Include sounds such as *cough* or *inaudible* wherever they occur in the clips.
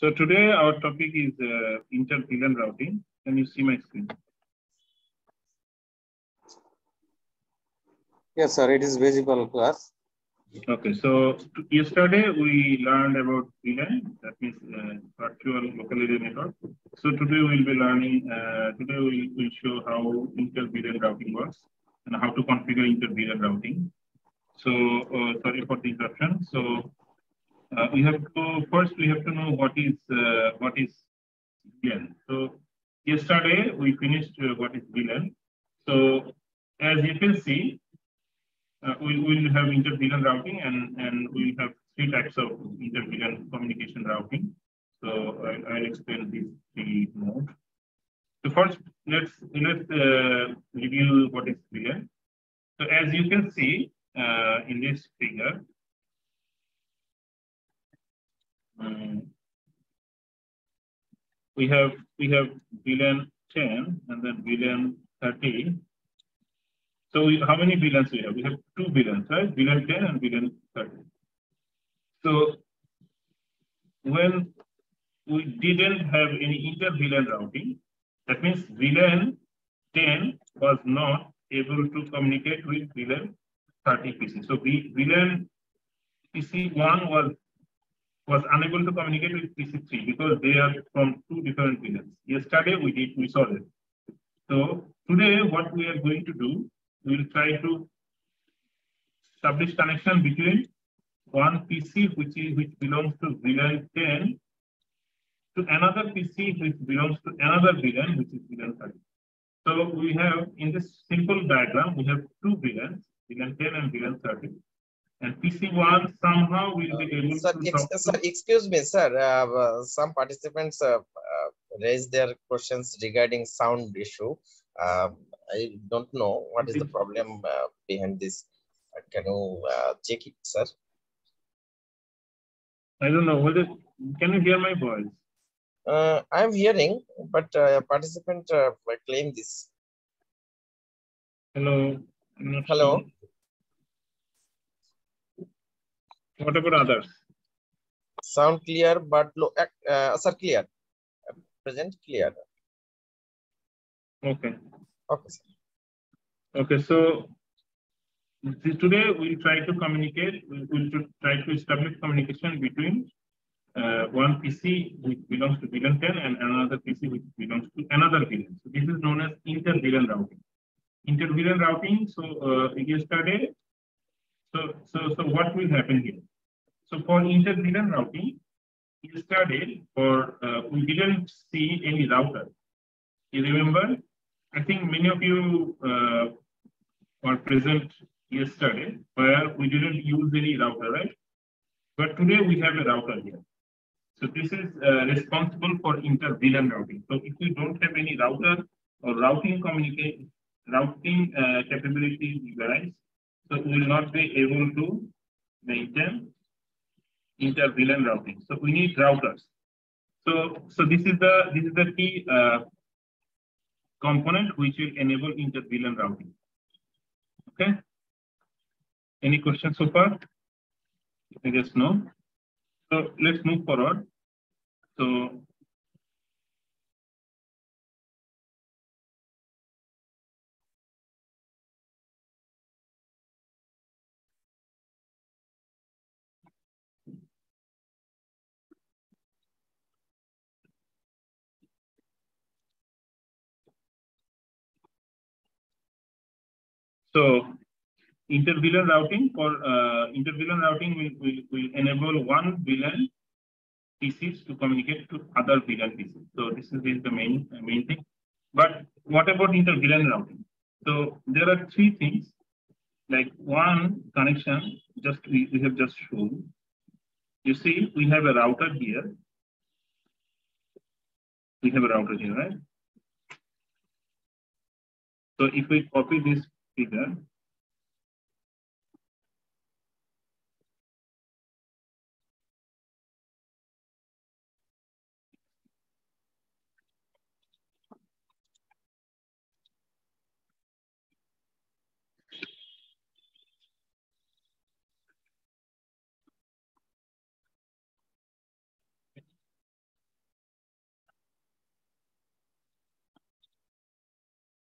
So today our topic is uh, inter-VLAN routing. Can you see my screen? Yes, sir. It is visible class. Okay, so yesterday we learned about VLAN, that means uh, virtual local area network. So today we'll be learning, uh, today we'll, we'll show how inter-VLAN routing works and how to configure inter-VLAN routing. So uh, sorry for the interruption. So uh, we have to, first we have to know what is, uh, what is VLAN. So yesterday we finished uh, what is VLAN. So as you can see, uh, we will have inter-VLAN routing and, and we have three types of inter-VLAN communication routing. So I, will explain these three modes. So first, let's let's uh, review what is VLAN. So as you can see uh, in this figure, um, we have we have VLAN 10 and then VLAN 30 so we, how many VLANs we have? We have two VLANs, right? VLAN 10 and VLAN 30. So when we didn't have any inter-VLAN routing, that means VLAN 10 was not able to communicate with VLAN 30 PC. So VLAN PC1 was was unable to communicate with PC3 because they are from two different VLANs. Yesterday we did we saw this. So today what we are going to do we will try to establish connection between one PC which is which belongs to VLAN 10 to another PC which belongs to another VLAN which is VLAN 30. So we have in this simple diagram we have two VLANs, VLAN 10 and VLAN 30. And PC1 somehow will be able sir, to. Ex sir, excuse me, sir. Uh, some participants uh, uh, raised their questions regarding sound issue. I don't know what is the problem uh, behind this. Uh, can you uh, check it, sir? I don't know. Whether can you hear my voice? Uh, I'm hearing, but uh, participant uh, claim this. Hello. Hello. Sure. What about others? Sound clear, but low. Uh, sir, clear. Present clear. Okay. Okay, sir. Okay, so today we'll try to communicate, we'll try to establish communication between uh, one PC which belongs to VLAN 10 and another PC which belongs to another VLAN. So this is known as inter-VLAN routing. Inter-VLAN routing, so uh, yesterday, so, so, so what will happen here? So for inter-VLAN routing, yesterday, for uh, we didn't see any router. You remember I think many of you uh, were present yesterday where we didn't use any router, right? But today we have a router here. So this is uh, responsible for inter-VLAN routing. So if we don't have any router or routing communication, routing uh, capability device, so we will not be able to maintain inter-VLAN routing. So we need routers. So so this is the this is the key uh, component which will enable inter-VLAN routing. Okay. Any questions so far? I guess no. So let's move forward. So So inter-VLAN routing for uh, inter-VLAN routing will, will, will enable one VLAN PCs to communicate to other VLAN PCs. So this is, is the main uh, main thing. But what about inter-VLAN routing? So there are three things. Like one connection, just we, we have just shown. You see, we have a router here. We have a router here, right? So if we copy this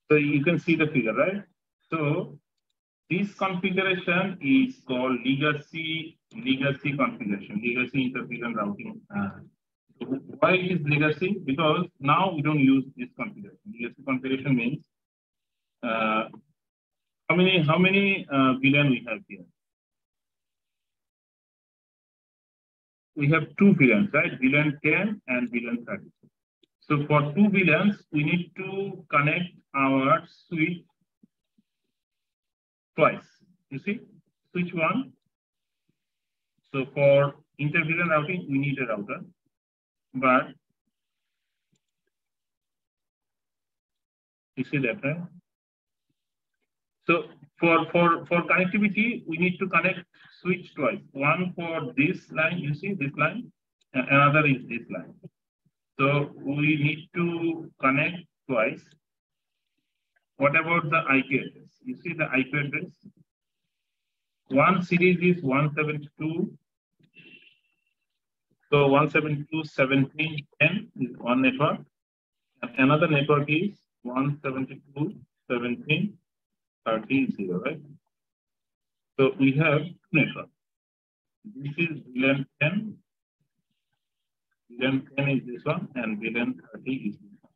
so you can see the figure, right? So this configuration is called legacy legacy configuration, legacy inter-VLAN routing. Uh, why is legacy? Because now we don't use this configuration. Legacy configuration means uh, how many how many uh, we have here? We have two VLANs, right? VLAN 10 and VLAN 30. So for two VLANs, we need to connect our switch twice. You see, switch one. So for inter-VLAN routing, we need a router but you see that, right? So for, for, for connectivity, we need to connect switch twice. One for this line, you see this line, another is this line. So we need to connect twice. What about the IP address? You see the IP address? One series is 172 so 172.17.10 is one network. And another network is 172.17.30, right? So we have two networks. This is VLAN 10. VLAN 10 is this one, and VLAN 30 is this one.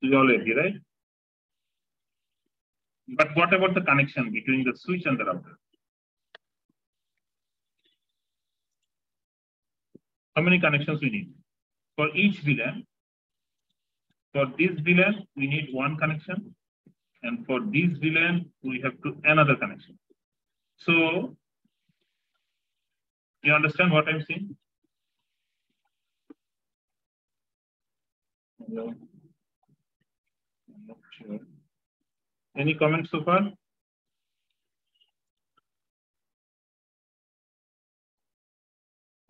You all agree, right? But what about the connection between the switch and the router? how many connections we need? For each VLAN, for this VLAN, we need one connection. And for this VLAN, we have to another connection. So you understand what I'm saying? I'm not sure. Any comments so far?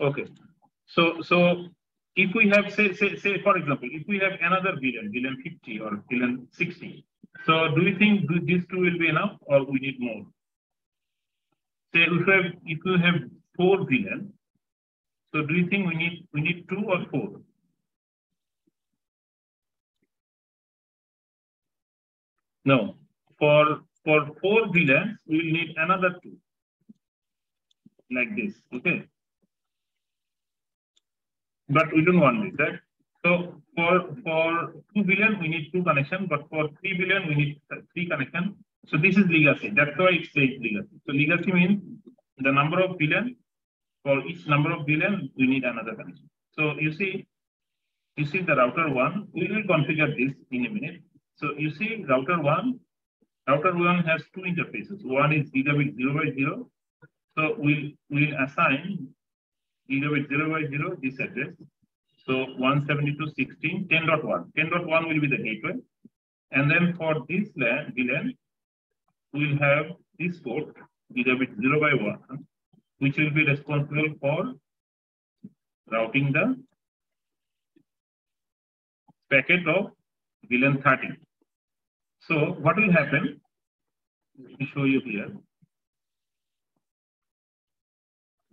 Okay. So, so if we have, say, say, say, for example, if we have another VLAN, VLAN 50 or VLAN 60, so do you think these two will be enough or we need more? Say if you have, if you have four VLAN, so do you think we need, we need two or four? No, for, for four VLANs, we will need another two, like this, okay? but we don't want this, right? So for, for 2 VLAN, we need two connection, but for three VLAN, we need three connection. So this is legacy. That's why it says legacy. So legacy means the number of VLAN, for each number of VLAN, we need another connection. So you see, you see the router one, we will configure this in a minute. So you see router one, router one has two interfaces. One is gigabit 0 by 0. So we'll, we'll assign gigabit 0 by 0 this address. So 172.16, 10.1. 10.1 will be the gateway. And then for this LAN, VLAN, we'll have this port, gigabit 0 by 1, which will be responsible for routing the packet of VLAN 30. So what will happen? Let me show you here.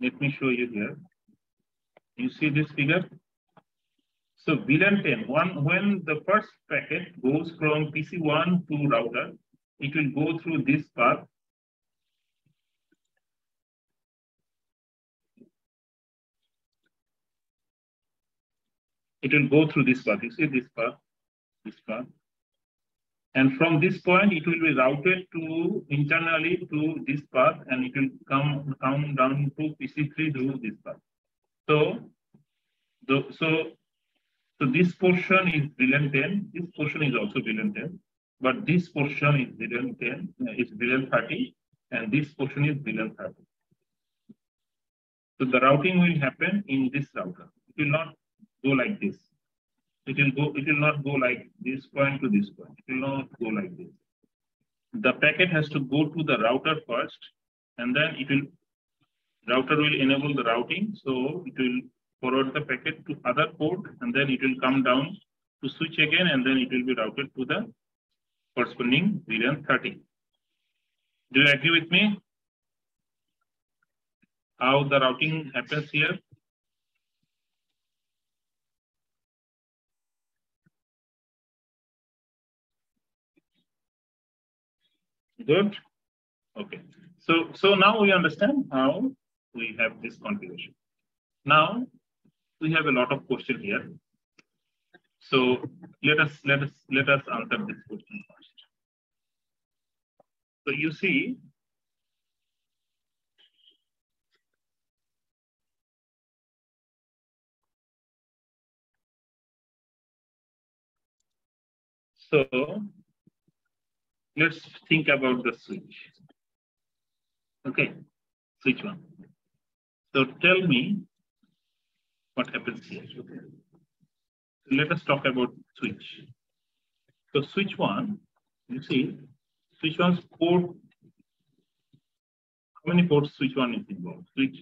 Let me show you here. You see this figure? So VLAN 10, one, when the first packet goes from PC1 to router, it will go through this path. It will go through this path. You see this path, this path. And from this point, it will be routed to internally to this path, and it will come, come down to PC3 through this path. So, the, so, so this portion is VLAN 10. This portion is also VLAN 10, but this portion is VLAN 10, uh, is VLAN 30, and this portion is VLAN 30. So the routing will happen in this router. It will not go like this. It will go. It will not go like this point to this point. It will not go like this. The packet has to go to the router first, and then it will router will enable the routing. So it will forward the packet to other port and then it will come down to switch again and then it will be routed to the corresponding VLAN 30. Do you agree with me? How the routing happens here? Good. Okay. So, so now we understand how we have this configuration. Now we have a lot of question here. So let us let us let us answer this question first. So you see So let's think about the switch. Okay, switch one. So tell me what happens here. Okay. Let us talk about switch. So switch one, you see, switch one's port. How many ports switch one is involved? Switch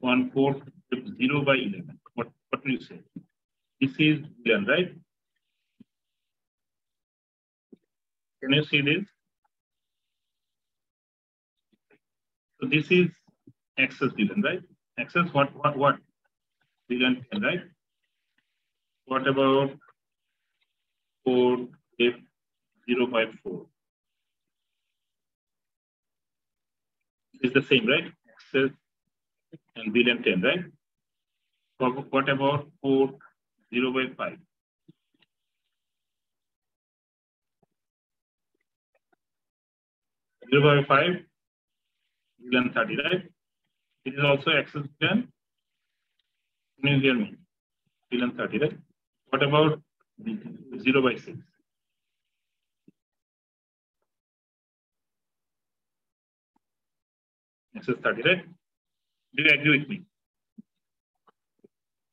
one port 0 by 11. What, what do you say? This is 11, right? Can you see this? So this is access VLAN, right? Access what what what VLAN, right? What about port F054? It's the same, right? Access and VLAN 10, right? What, about port 0 by 5? 0 by 5, VLAN 30, right? It is also access VLAN. Can you hear me? VLAN 30, right? What about 0 by 6? Access 30, right? Do you agree with me?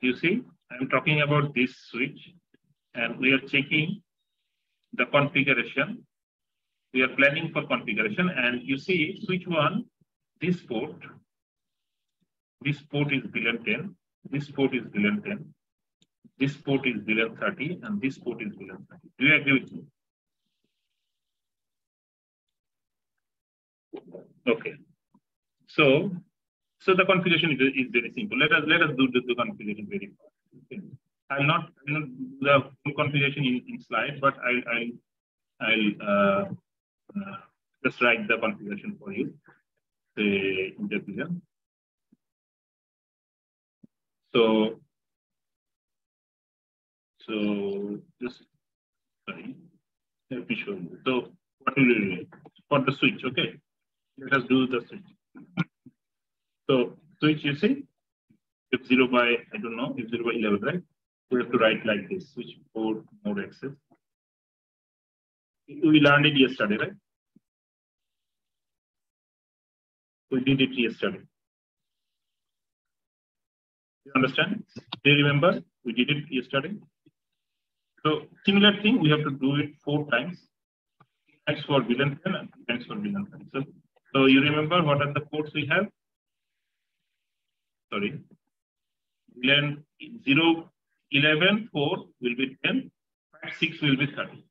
You see, I'm talking about this switch and we are checking the configuration we are planning for configuration and you see switch one, this port, this port is VLAN 10, this port is VLAN 10, this port is VLAN 30, and this port is VLAN 30. Do you agree with me? Okay. So, so the configuration is, is very simple. Let us let us do the, the configuration very fast. Okay. I'll not, I'll not the full configuration in, in slide, but I'll I'll I'll uh, uh, just write the configuration for you, the interpreter. So, so just sorry, let me show you. So, what will you do for the switch? Okay, let us do the switch. So, switch, you see, if zero by I don't know, if zero by eleven, right? We have to write like this: switch port mode access we learned it yesterday, right? We did it yesterday. You understand? Do you remember? We did it yesterday. So similar thing, we have to do it four times. Thanks for VLAN and thanks for VLAN. So, so you remember what are the ports we have? Sorry. VLAN 0, 11, 4 will be 10, 5, 6 will be 30.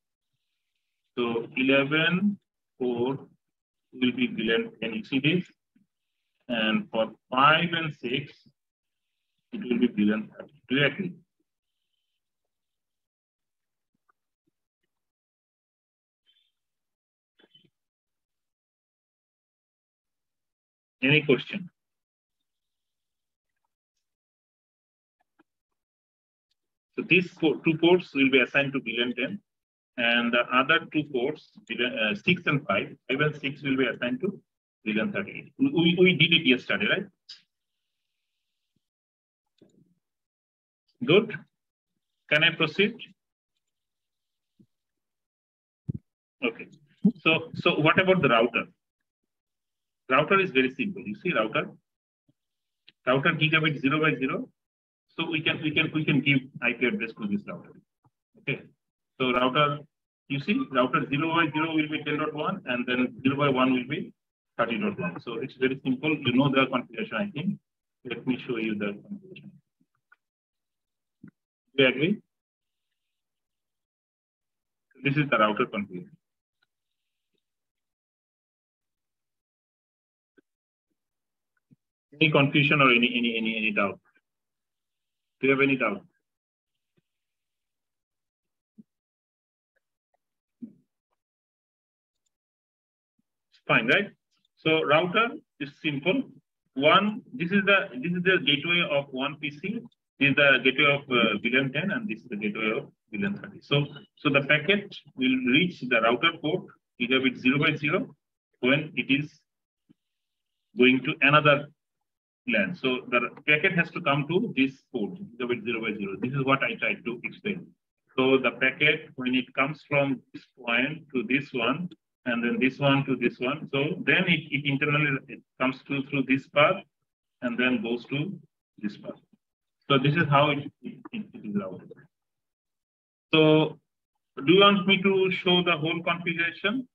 So 11, 4 will be VLAN 10 ECDs. And for 5 and 6, it will be VLAN 30. Do you agree? Any question? So these two ports will be assigned to VLAN 10 and the other two ports, uh, 6 and 5, 5 and 6 will be assigned to VLAN 38. We, we did it yesterday, right? Good. Can I proceed? Okay. So, so what about the router? Router is very simple. You see router? Router gigabit 0 by 0. So we can we can we can give IP address to this router. Okay. So router, you see, router 0 by 0 will be 10.1 and then 0 by 1 will be 30.1. So it's very simple. You know the configuration, I think. Let me show you the configuration. Do you agree? This is the router configuration. Any confusion or any any any any doubt? Do you have any doubt? fine, right? So router is simple. One, this is the this is the gateway of one PC. This is the gateway of uh, VLAN 10, and this is the gateway of VLAN 30. So so the packet will reach the router port gigabit zero by zero when it is going to another LAN. So the packet has to come to this port gigabit zero by zero. This is what I tried to explain. So the packet, when it comes from this point to this one, and then this one to this one, so then it, it internally it comes to through this path, and then goes to this path. So this is how it, it, it is routed. So do you want me to show the whole configuration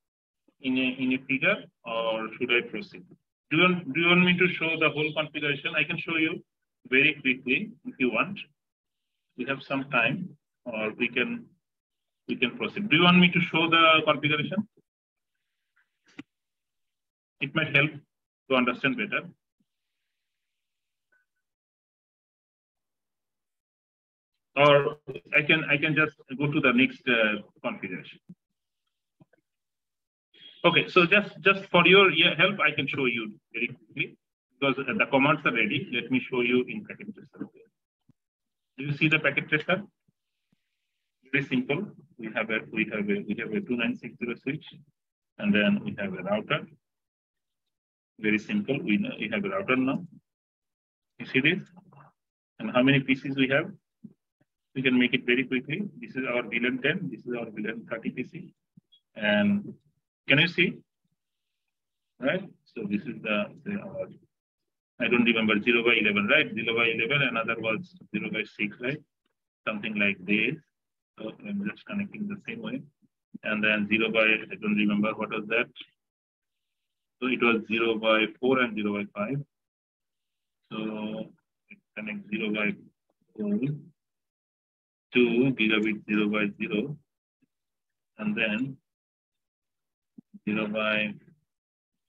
in a, in a figure, or should I proceed? Do you, want, do you want me to show the whole configuration? I can show you very quickly if you want. We have some time or we can we can proceed. Do you want me to show the configuration? It might help to understand better. Or I can I can just go to the next uh, configuration. Okay, so just just for your help, I can show you very quickly because the commands are ready. Let me show you in packet tracer. Do you see the packet tracer? very simple. We have a we have a we have a 2960 switch, and then we have a router. Very simple. We we have a router now. You see this? And how many pieces we have? We can make it very quickly. This is our VLAN 10. This is our VLAN 30 PC. And can you see? Right. So this is the, the our, I don't remember 0 by 11, right? 0 by 11. Another was 0 by 6, right? Something like this. So I'm just connecting the same way. And then 0 by, I don't remember what was that. So it was 0 by 4 and 0 by 5. So it connects 0 by 4 to gigabit 0 by 0. And then 0 by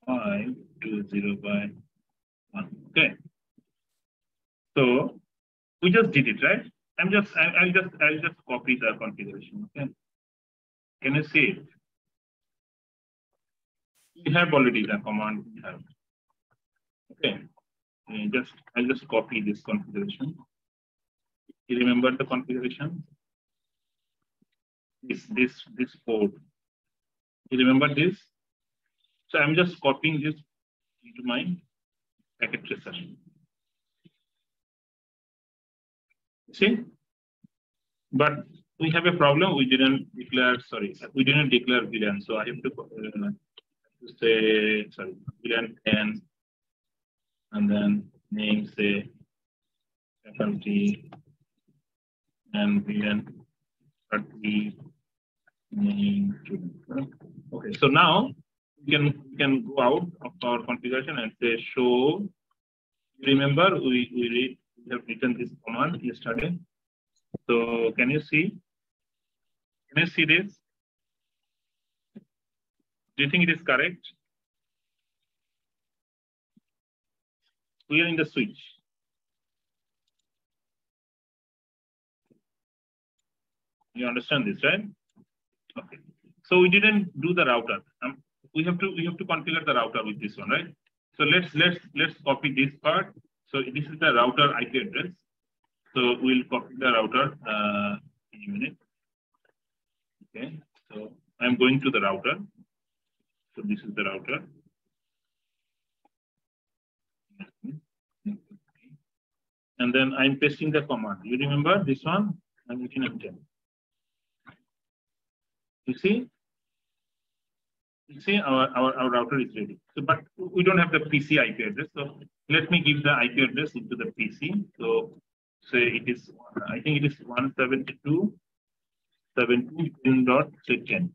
5 to 0 by 1. Okay. So we just did it, right? I'm just, I, will just, I'll just copy the configuration. Okay. Can you see it? We have already the command we have. Okay. And just, I'll just copy this configuration. You remember the configuration? This, this, this port. You remember this? So I'm just copying this into my packet tracer. See? But we have a problem. We didn't declare, sorry, we didn't declare VLAN. So I have to, uh, say, sorry, VLAN 10, and then name, say, faculty, and VLAN 30, name, student. Okay, so now we can, we can go out of our configuration and say show. Remember, we, we read we have written this command yesterday. So can you see? Can you see this? Do you think it is correct? We are in the switch. You understand this, right? Okay. So we didn't do the router. Um, we have to we have to configure the router with this one, right? So let's let's let's copy this part so this is the router IP address. So we'll copy the router uh, in a minute. Okay, so I'm going to the router. So this is the router. And then I'm pasting the command. You remember this one? I'm hitting enter. You see? You see our, our, our router is ready. So, but we don't have the PC IP address. So let me give the IP address into the PC. So say it is, I think it is 172 17.10. Okay.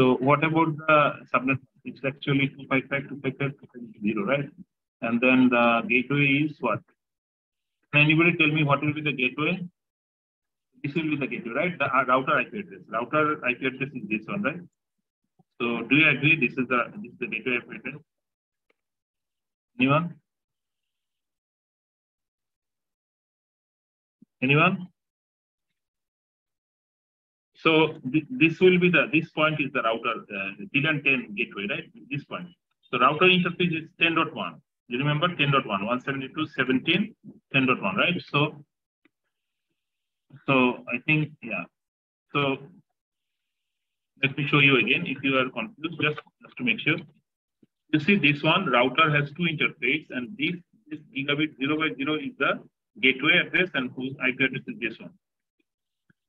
So what about the subnet? It's actually 255, right? And then the gateway is what? Can anybody tell me what will be the gateway? This will be the gateway, right? The uh, router IP address. Router IP address is this one, right? So do you agree this is the this is the gateway IP address? Anyone? Anyone? So th this will be the, this point is the router, uh, VLAN 10 gateway, right? This point. So router interface is 10.1. You remember 10.1, 172.17, 10.1, right? So, so I think, yeah. So let me show you again if you are confused, just, just to make sure. You see this one router has two interfaces and this, this gigabit 0 by 0 is the gateway address and whose IP address is this one.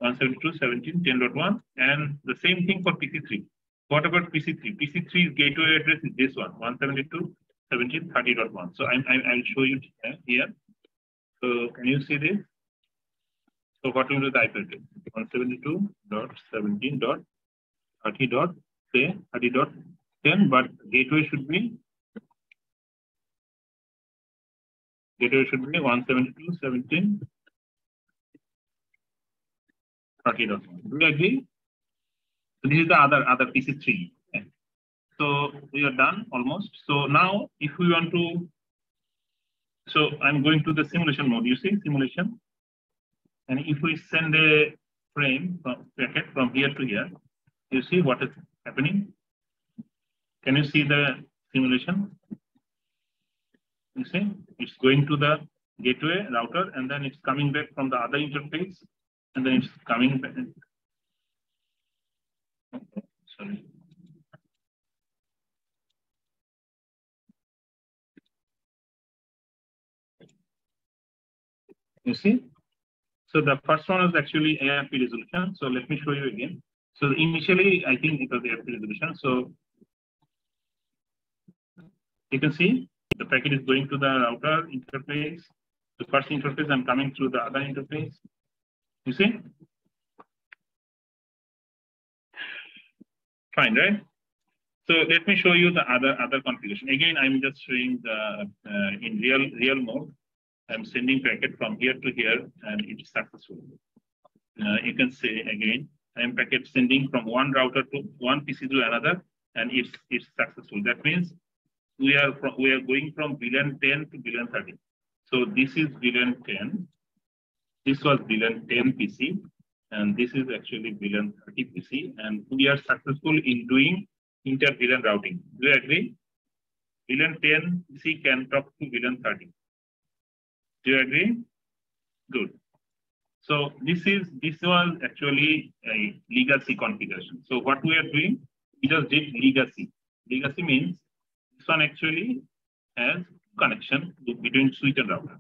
172.17.10.1 and the same thing for PC3. What about PC3? PC3's gateway address is this one, 172 1730.1. So I'm, I'm, I'll show you uh, here. So can you see this? So what will be the IP address? 172.17.30. Say 30.10, but gateway should be gateway should be 172.17. 30.1. Do you agree? So this is the other other PC3. So we are done almost. So now if we want to, so I'm going to the simulation mode, you see simulation. And if we send a frame from packet from here to here, you see what is happening. Can you see the simulation? You see, it's going to the gateway router and then it's coming back from the other interface and then it's coming back. Sorry. You see? So the first one is actually ARP resolution. So let me show you again. So initially, I think it was ARP resolution. So you can see the packet is going to the router interface. The first interface I'm coming through the other interface. You see? Fine, right? So let me show you the other other configuration. Again, I'm just showing the uh, in real real mode. I'm sending packet from here to here and it's successful. Uh, you can see again, I'm packet sending from one router to one PC to another and it's it's successful. That means we are from, we are going from VLAN 10 to VLAN 30. So this is VLAN 10. This was VLAN 10 PC and this is actually VLAN 30 PC and we are successful in doing inter VLAN routing. Do you agree? VLAN 10 PC can talk to VLAN 30. Do you agree? Good. So this is this was actually a legacy configuration. So what we are doing, we just did legacy. Legacy means this one actually has connection between switch and router.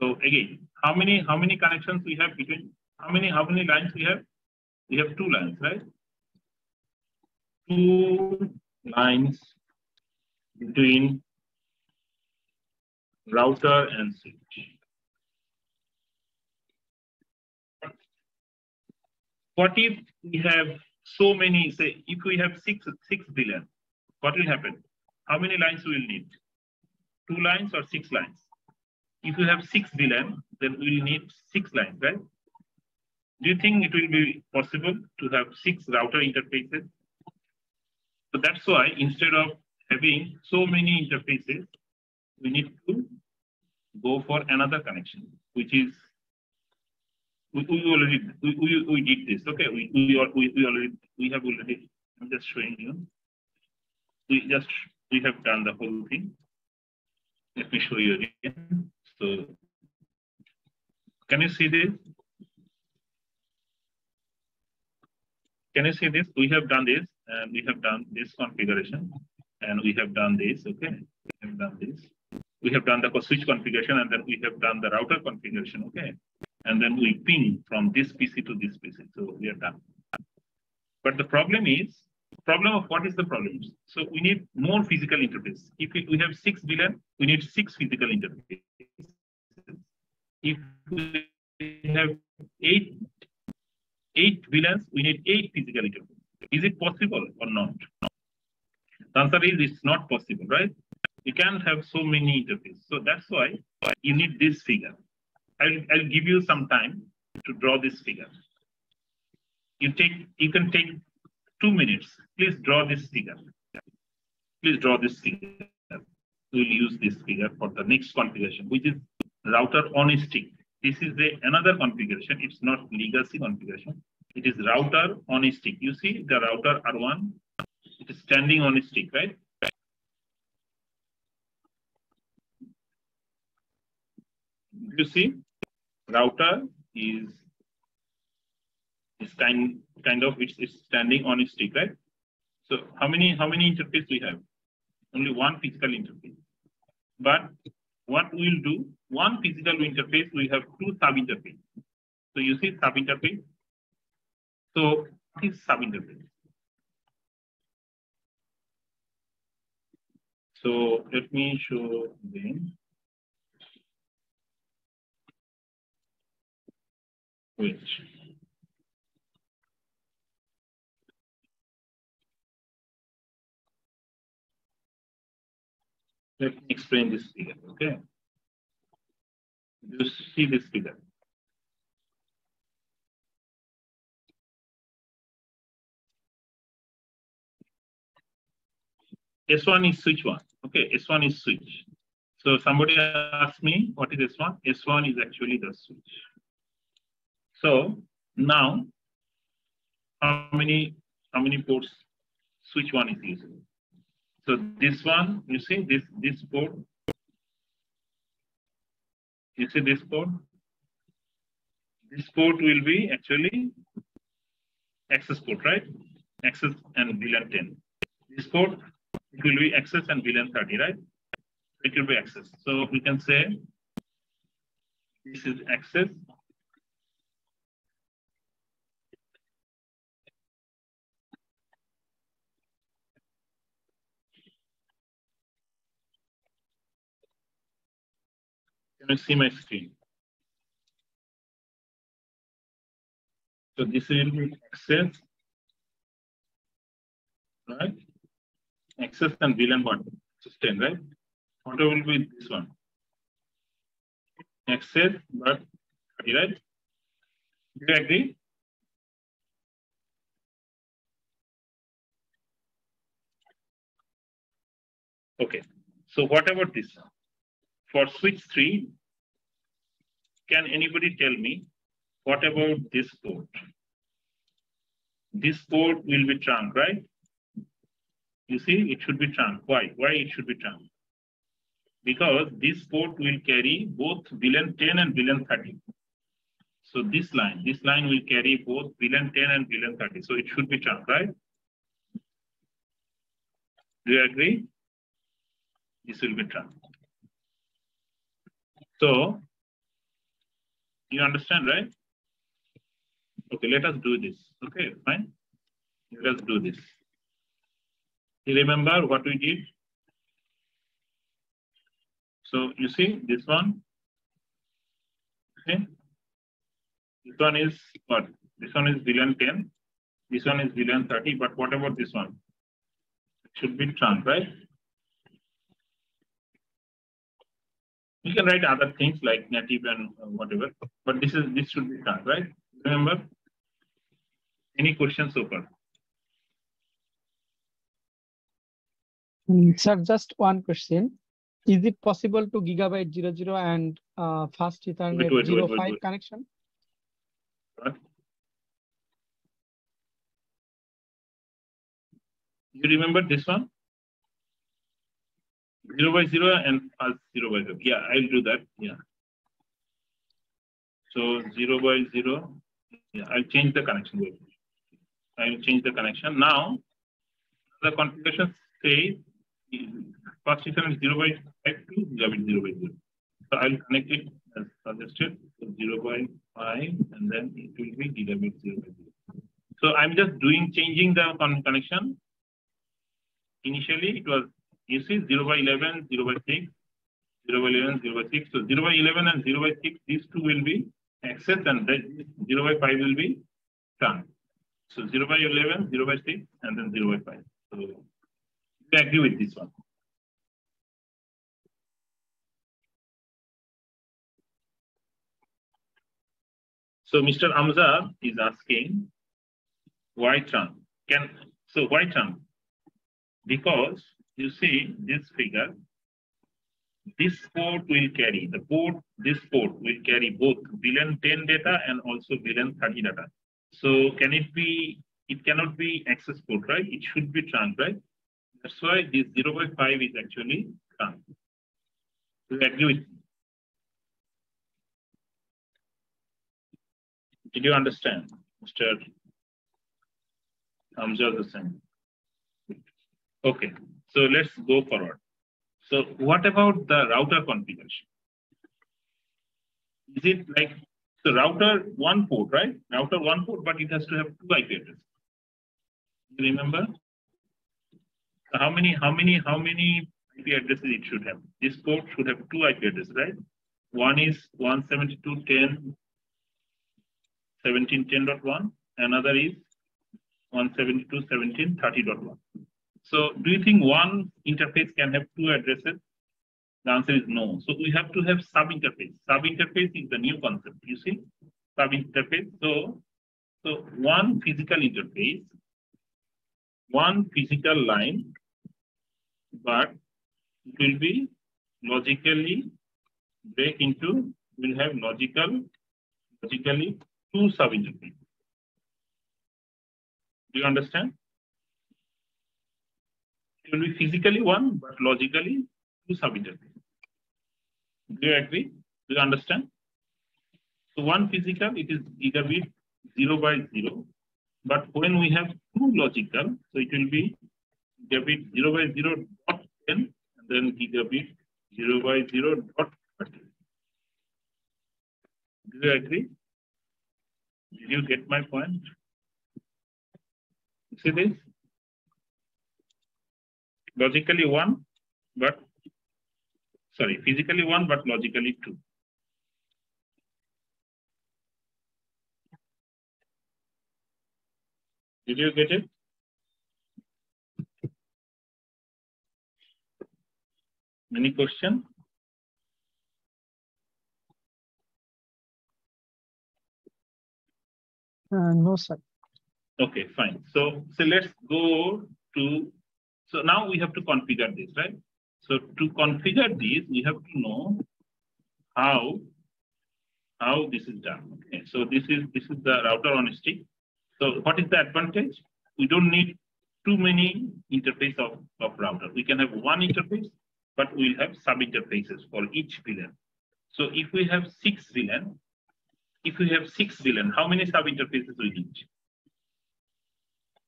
So again, how many how many connections we have between how many how many lines we have? We have two lines, right? Two lines between router and switch. What if we have so many, say, if we have six, six VLAN, what will happen? How many lines we will need? Two lines or six lines? If you have six VLAN, then we will need six lines, right? Do you think it will be possible to have six router interfaces? So that's why instead of having so many interfaces, we need to go for another connection, which is we, we already we, we, we did this. Okay, we we, we we already we have already. I'm just showing you. We just we have done the whole thing. Let me show you again. So, can you see this? Can you see this? We have done this, and we have done this configuration, and we have done this. Okay, we have done this we have done the switch configuration and then we have done the router configuration, okay? And then we ping from this PC to this PC. So we are done. But the problem is, problem of what is the problem? So we need more physical interface. If we have six VLAN, we need six physical interfaces. If we have eight, eight VLANs, we need eight physical interfaces. Is it possible or not? The answer is it's not possible, right? you can't have so many interfaces. So that's why you need this figure. I'll, I'll give you some time to draw this figure. You take, you can take two minutes. Please draw this figure. Please draw this figure. We'll use this figure for the next configuration, which is router on a stick. This is the another configuration. It's not legacy configuration. It is router on a stick. You see the router R1, it is standing on a stick, right? You see, router is is kind kind of it's, it's standing on a stick, right? So how many how many interface we have? Only one physical interface. But what we'll do, one physical interface, we have two sub interface. So you see sub interface. So this sub interface. So let me show again. Which let me explain this figure, okay? You see this figure. S1 is switch one. Okay, S1 is switch. So somebody asked me, what is S1? S1 is actually the switch. So now, how many how many ports switch one is using? So this one, you see this this port. You see this port. This port will be actually access port, right? Access and VLAN 10. This port it will be access and VLAN 30, right? It will be access. So we can say this is access. Can you see my screen? So this will be access, right? access and VLAN what? System, right? What will be this one? Access, but right? Do you agree? Okay. So what about this? For switch 3, can anybody tell me what about this port? This port will be trunk, right? You see, it should be trunk. Why? Why it should be trunk? Because this port will carry both VLAN 10 and VLAN 30. So this line, this line will carry both VLAN 10 and VLAN 30. So it should be trunk, right? Do you agree? This will be trunk. So you understand, right? Okay, let us do this. Okay, fine. Let us do this. You remember what we did? So you see this one. Okay. This one is what? This one is VLAN 10. This one is VLAN 30. But what about this one? It should be trunk, right? You can write other things like native and whatever, but this is this should be done, right? Remember? Any questions so far? Mm, Sir, just one question. Is it possible to gigabit 00 and uh, fast Ethernet Wait, wait, wait, wait, 05 wait. connection? What? You remember this one? Zero by zero and fast zero by zero. Yeah, I'll do that. Yeah. So zero by zero. Yeah, I'll change the connection. Wait. I'll change the connection. Now, the configuration says first is zero by five to gigabit zero by zero. So I'll connect it as suggested. So zero by five, and then it will be gigabit zero by zero. So I'm just doing changing the connection. Initially, it was you see 0 by 11, 0 by 6, 0 by 11, 0 by 6. So 0 by 11 and 0 by 6, these two will be access and that 0 by 5 will be trunk. So 0 by 11, 0 by 6, and then 0 by 5. So we agree with this one. So Mr. Amza is asking why trunk? Can so why trunk? Because you see this figure, this port will carry the port, this port will carry both VLAN 10 data and also VLAN 30 data. So can it be, it cannot be access port, right? It should be trunk, right? That's why this 0 by 5 is actually trunk. Do you agree with me? Did you understand, Mr. Amjad Hussain? Okay, so let's go forward. So what about the router configuration? Is it like the router one port, right? Router one port, but it has to have two IP addresses. Remember? So how many, how many, how many IP addresses it should have? This port should have two IP addresses, right? One is 172.10.17.10.1, another is 172.17.30.1. So do you think one interface can have two addresses? The answer is no. So we have to have sub-interface. Sub-interface is the new concept, you see? Sub-interface. So, so one physical interface, one physical line, but it will be logically break into, will have logical, logically two sub-interfaces. Do you understand? It will be physically one, but logically two sub-interfaces. Do you agree? Do you understand? So one physical, it is gigabit 0 by 0. But when we have two logical, so it will be gigabit 0 by 0 dot 10 and then gigabit 0 by 0 dot 30. Do you agree? Did you get my point? See this? Logically one, but sorry, physically one, but logically two. Did you get it? Any question? Uh, no, sir. Okay, fine. So, so let's go to, so now we have to configure this, right? So to configure this, we have to know how, how this is done. Okay, so this is, this is the router on a stick. So what is the advantage? We don't need too many interface of, of router. We can have one interface, but we'll have sub interfaces for each VLAN. So if we have six VLAN, if we have six VLAN, how many sub interfaces we need?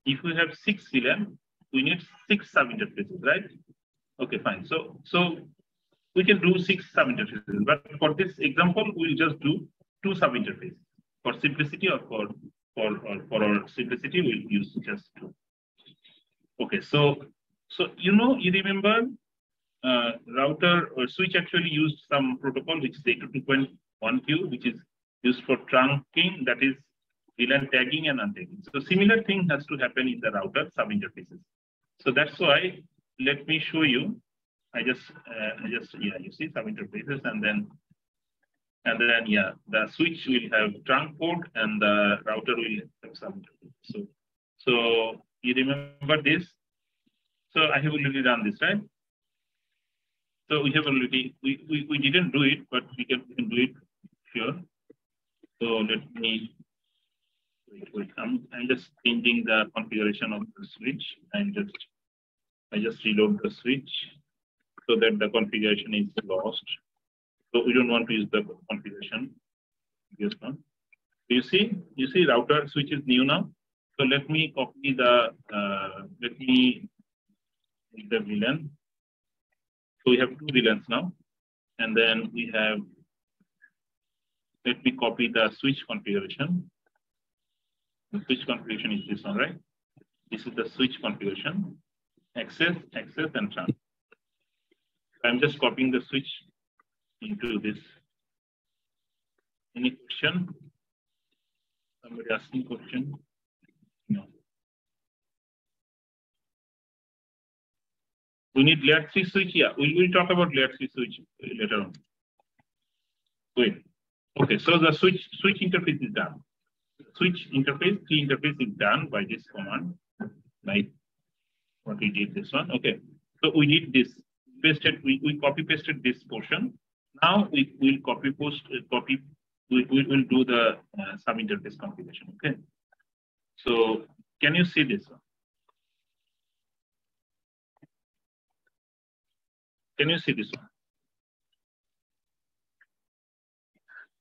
If we have six VLAN, we need six sub interfaces, right? Okay, fine. So, so we can do six sub interfaces, but for this example, we'll just do two sub interfaces for simplicity or for for or for our simplicity, we'll use just two. Okay, so so you know, you remember uh, router or switch actually used some protocol which is 2.1q, which is used for trunking, that is VLAN tagging and untagging. So similar thing has to happen in the router sub interfaces. So that's why let me show you. I just uh, I just yeah, you see some interfaces and then and then yeah, the switch will have trunk port and the router will have some. So so you remember this? So I have already done this, right? So we have already we, we, we didn't do it, but we can, we can do it here. So let me wait, wait. I'm I'm just changing the configuration of the switch and just I just reload the switch so that the configuration is lost. So we don't want to use the configuration. Yes, no. You see, you see router switch is new now. So let me copy the, uh, let me the VLAN. So we have two VLANs now. And then we have, let me copy the switch configuration. The switch configuration is this one, right? This is the switch configuration access, access, and transfer. I'm just copying the switch into this. Any question? Somebody asking question? No. We need layer 3 switch. Yeah, we will talk about layer 3 switch later on. Wait. Okay, so the switch switch interface is done. Switch interface, key interface is done by this command, like what we did this one. Okay. So we did this, pasted, we, we copy pasted this portion. Now we will copy post, uh, copy, we, we will do the uh, sub interface configuration. Okay. So can you see this one? Can you see this one?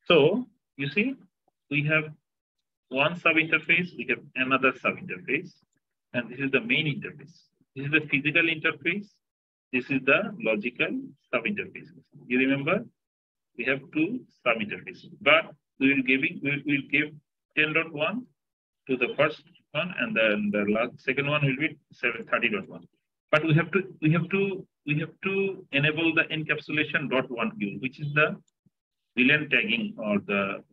So you see, we have one sub interface, we have another sub interface, and this is the main interface. This is the physical interface. This is the logical sub interface. You remember, we have two sub interfaces, but we will give it, we will give 10.1 to the first one, and then the last second one will be 730.1. But we have to we have to we have to enable the encapsulation dot one q, which is the VLAN tagging or the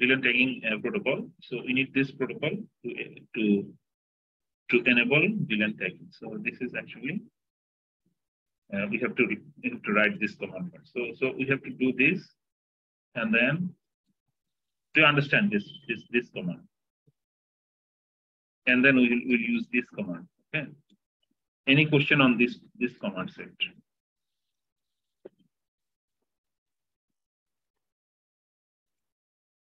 VLAN tagging uh, protocol. So we need this protocol to to to enable VLAN tagging. So this is actually uh, we have to we have to write this command. So so we have to do this, and then to understand this this this command, and then we will we'll use this command. Okay. Any question on this this command set?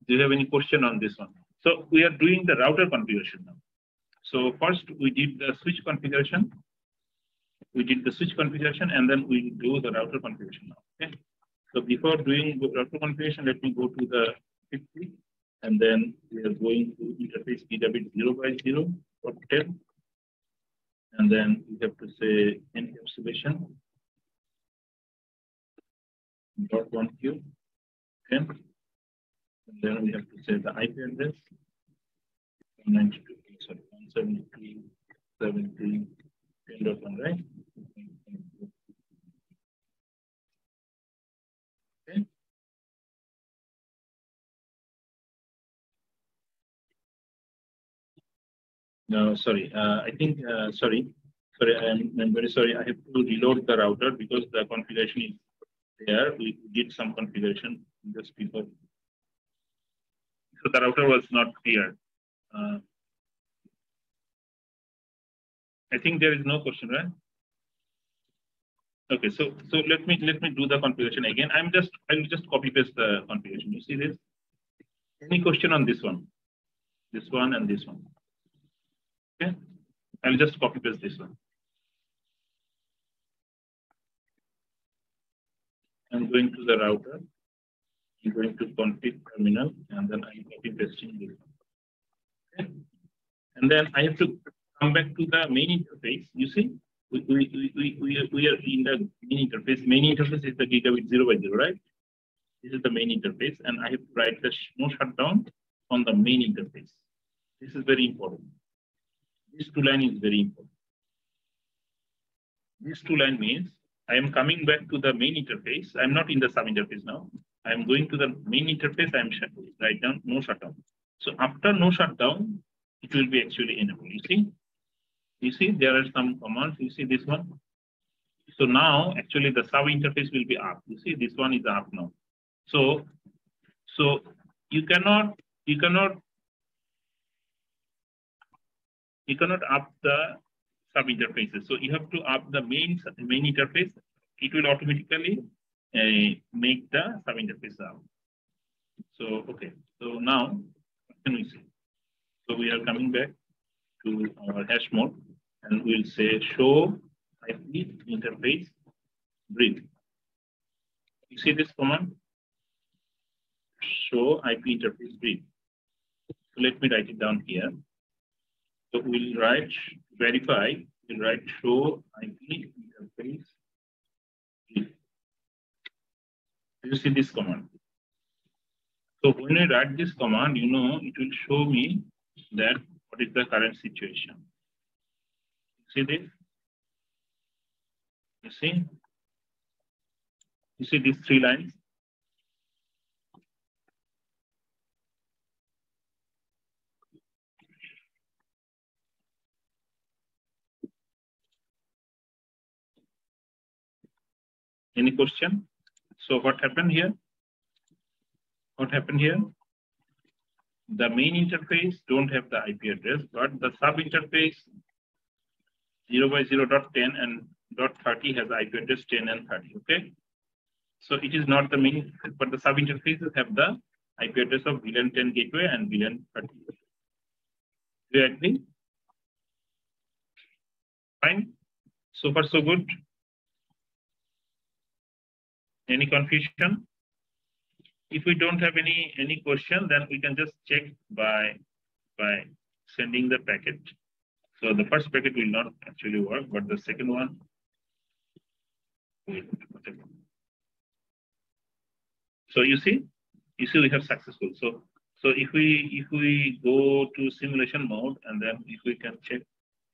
Do you have any question on this one? So we are doing the router configuration now. So first we did the switch configuration. We did the switch configuration and then we do the router configuration now. Okay. So before doing the router configuration, let me go to the 50 and then we are going to interface gigabit 0 by 0 or 10. And then we have to say encapsulation dot one q 10. And then we have to say the IP address 192, sorry, 173, 70, 10.1, right? Okay. No, sorry, uh, I think, uh, sorry, sorry, I'm, I'm very sorry. I have to reload the router because the configuration is there. We did some configuration just before so the router was not clear. Uh, I think there is no question, right? Okay, so so let me let me do the configuration again. I'm just I will just copy paste the configuration. You see this? Any question on this one? This one and this one. Okay, I'll just copy paste this one. I'm going to the router. I'm going to config terminal and then I'm copy pasting this. Okay. And then I have to come back to the main interface. You see, we, we, we, we, we are in the main interface. Main interface is the gigabit 0 by 0, right? This is the main interface, and I have to write the no shutdown on the main interface. This is very important. This two line is very important. This two line means I am coming back to the main interface. I'm not in the sub interface now. I'm going to the main interface, I'm write down no shutdown. So after no shutdown, it will be actually enabled. You see, you see, there are some commands. You see this one. So now actually the sub interface will be up. You see, this one is up now. So, so you cannot, you cannot, you cannot up the sub interfaces. So you have to up the main main interface. It will automatically uh, make the sub interface out. So, okay. So now, what can we see? So we are coming back to our hash mode and we'll say show IP interface brief. You see this command? Show IP interface brief. So let me write it down here. So we'll write verify, we'll write show IP interface you see this command. So when I write this command, you know, it will show me that what is the current situation. See this? You see? You see these three lines? Any question? So what happened here? What happened here? The main interface don't have the IP address, but the sub interface 0 by 0 dot 10 and dot 30 has IP address 10 and 30. Okay. So it is not the main, but the sub interfaces have the IP address of VLAN 10 gateway and VLAN 30. Do you agree? Fine. So far, so good. Any confusion? If we don't have any any question, then we can just check by by sending the packet. So the first packet will not actually work, but the second one. So you see, you see we have successful. So so if we if we go to simulation mode and then if we can check,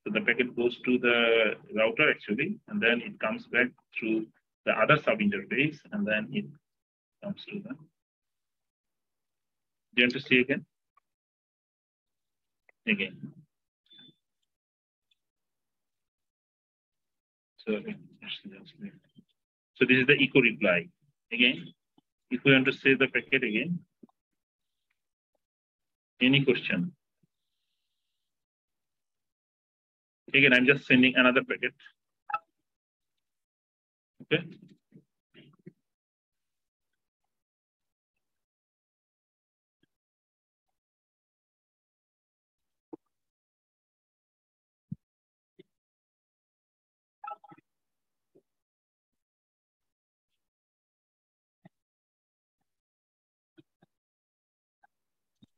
so the packet goes to the router actually, and then it comes back through the other sub interface, and then it comes to the. Do you want to see again? Again. So, so this is the echo reply. Again, if we want to save the packet again, any question? Again, I'm just sending another packet. Okay.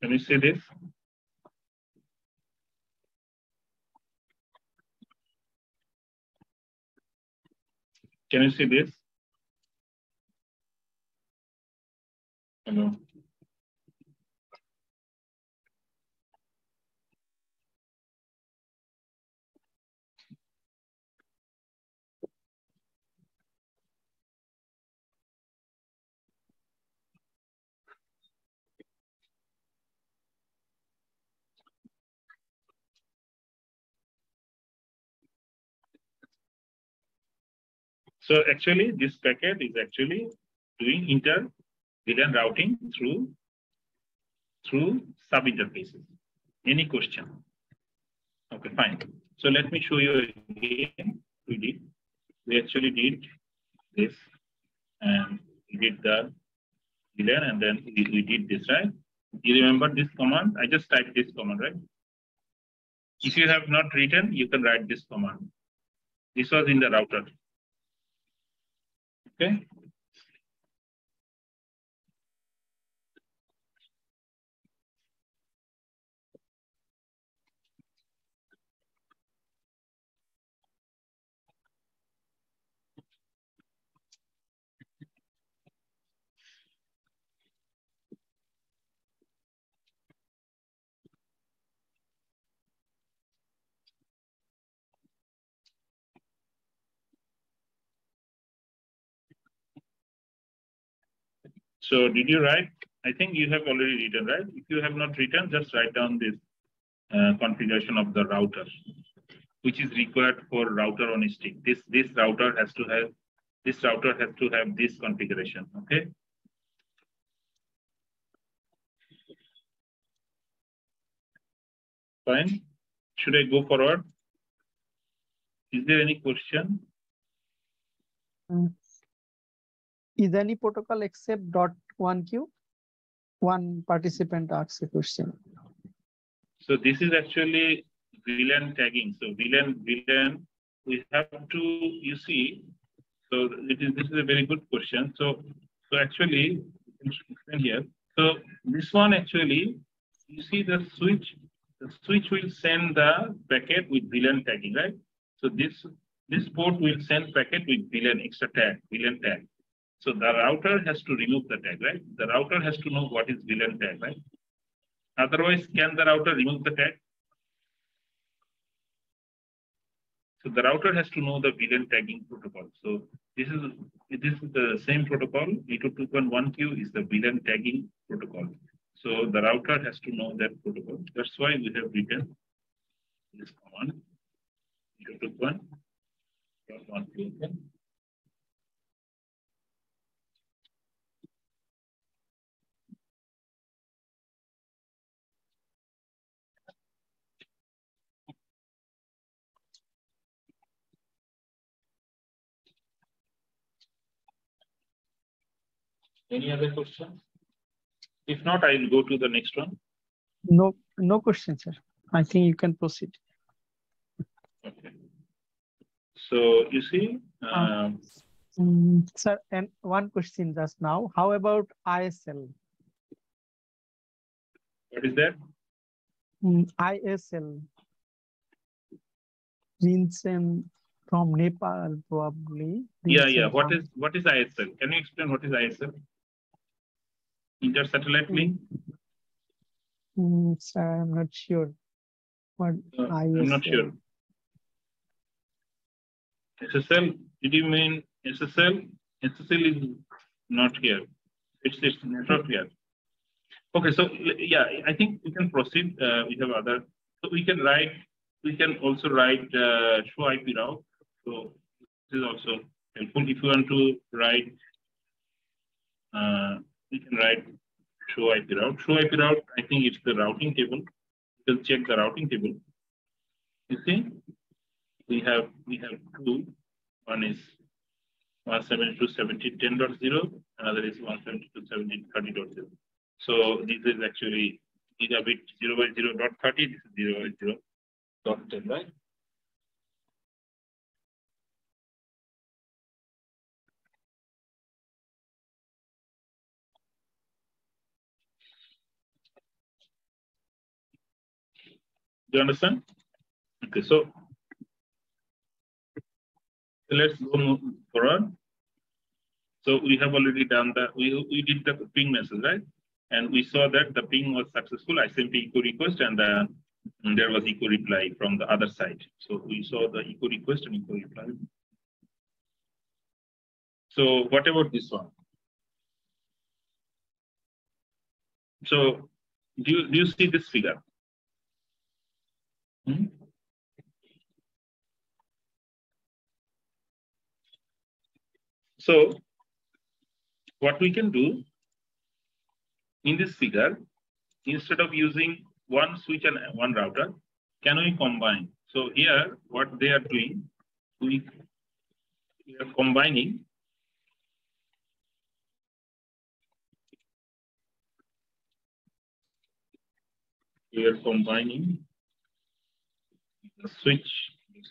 Can you see this? Can you see this? Hello. So actually, this packet is actually doing inter VLAN routing through through sub interfaces. Any question? Okay, fine. So let me show you again. We did. We actually did this, and we did the VLAN, and then we, we did this, right? You remember this command? I just typed this command, right? If you have not written, you can write this command. This was in the router. Okay. So did you write? I think you have already written, right? If you have not written, just write down this uh, configuration of the router, which is required for router on stick. This, this router has to have, this router has to have this configuration, okay? Fine. Should I go forward? Is there any question? Mm. Is any protocol except dot one q? One participant asks a question. So this is actually VLAN tagging. So VLAN, VLAN, we have to, you see, so it is, this is a very good question. So, so actually, here. So this one actually, you see the switch, the switch will send the packet with VLAN tagging, right? So this, this port will send packet with VLAN extra tag, VLAN tag. So the router has to remove the tag, right? The router has to know what is VLAN tag, right? Otherwise, can the router remove the tag? So the router has to know the VLAN tagging protocol. So this is this is the same protocol. 802.1q is the VLAN tagging protocol. So the router has to know that protocol. That's why we have written this command 802.1q. Any other questions? If not, I'll go to the next one. No, no question, sir. I think you can proceed. Okay. So you see, um, Mm, sir, and one question just now. How about ISL? what is that? Mm, ISL. Rinchen from Nepal, probably. Yeah, yeah. Rinchen What from- is what is ISL? Can you explain what is ISL? Inter-satellite link? Mm, sir, I'm not sure. What Uh, I'm not sure. SSL, did you mean SSL? SSL is not here. It's it's not here. Okay, so yeah, I think we can proceed. Uh, we have other, so we can write, we can also write uh, show IP route. So this is also helpful. If you want to write, uh, we can write show IP route. Show IP route, I think it's the routing table. You can check the routing table. You see, we have we have two. One is 172.17.10.0, another is 172.17.30.0. So this is actually gigabit 0 by 0 dot 30, this is 0 by 0 dot 10, right? Do you understand? Okay, so let's go forward. So we have already done the, we, we did the ping message, right? And we saw that the ping was successful. I sent the echo request and, uh, and there was echo reply from the other side. So we saw the echo request and echo reply. So what about this one? So do you, do you see this figure? Hmm? So what we can do in this figure, instead of using one switch and one router, can we combine? So here, what they are doing, we, we are combining we are combining switch,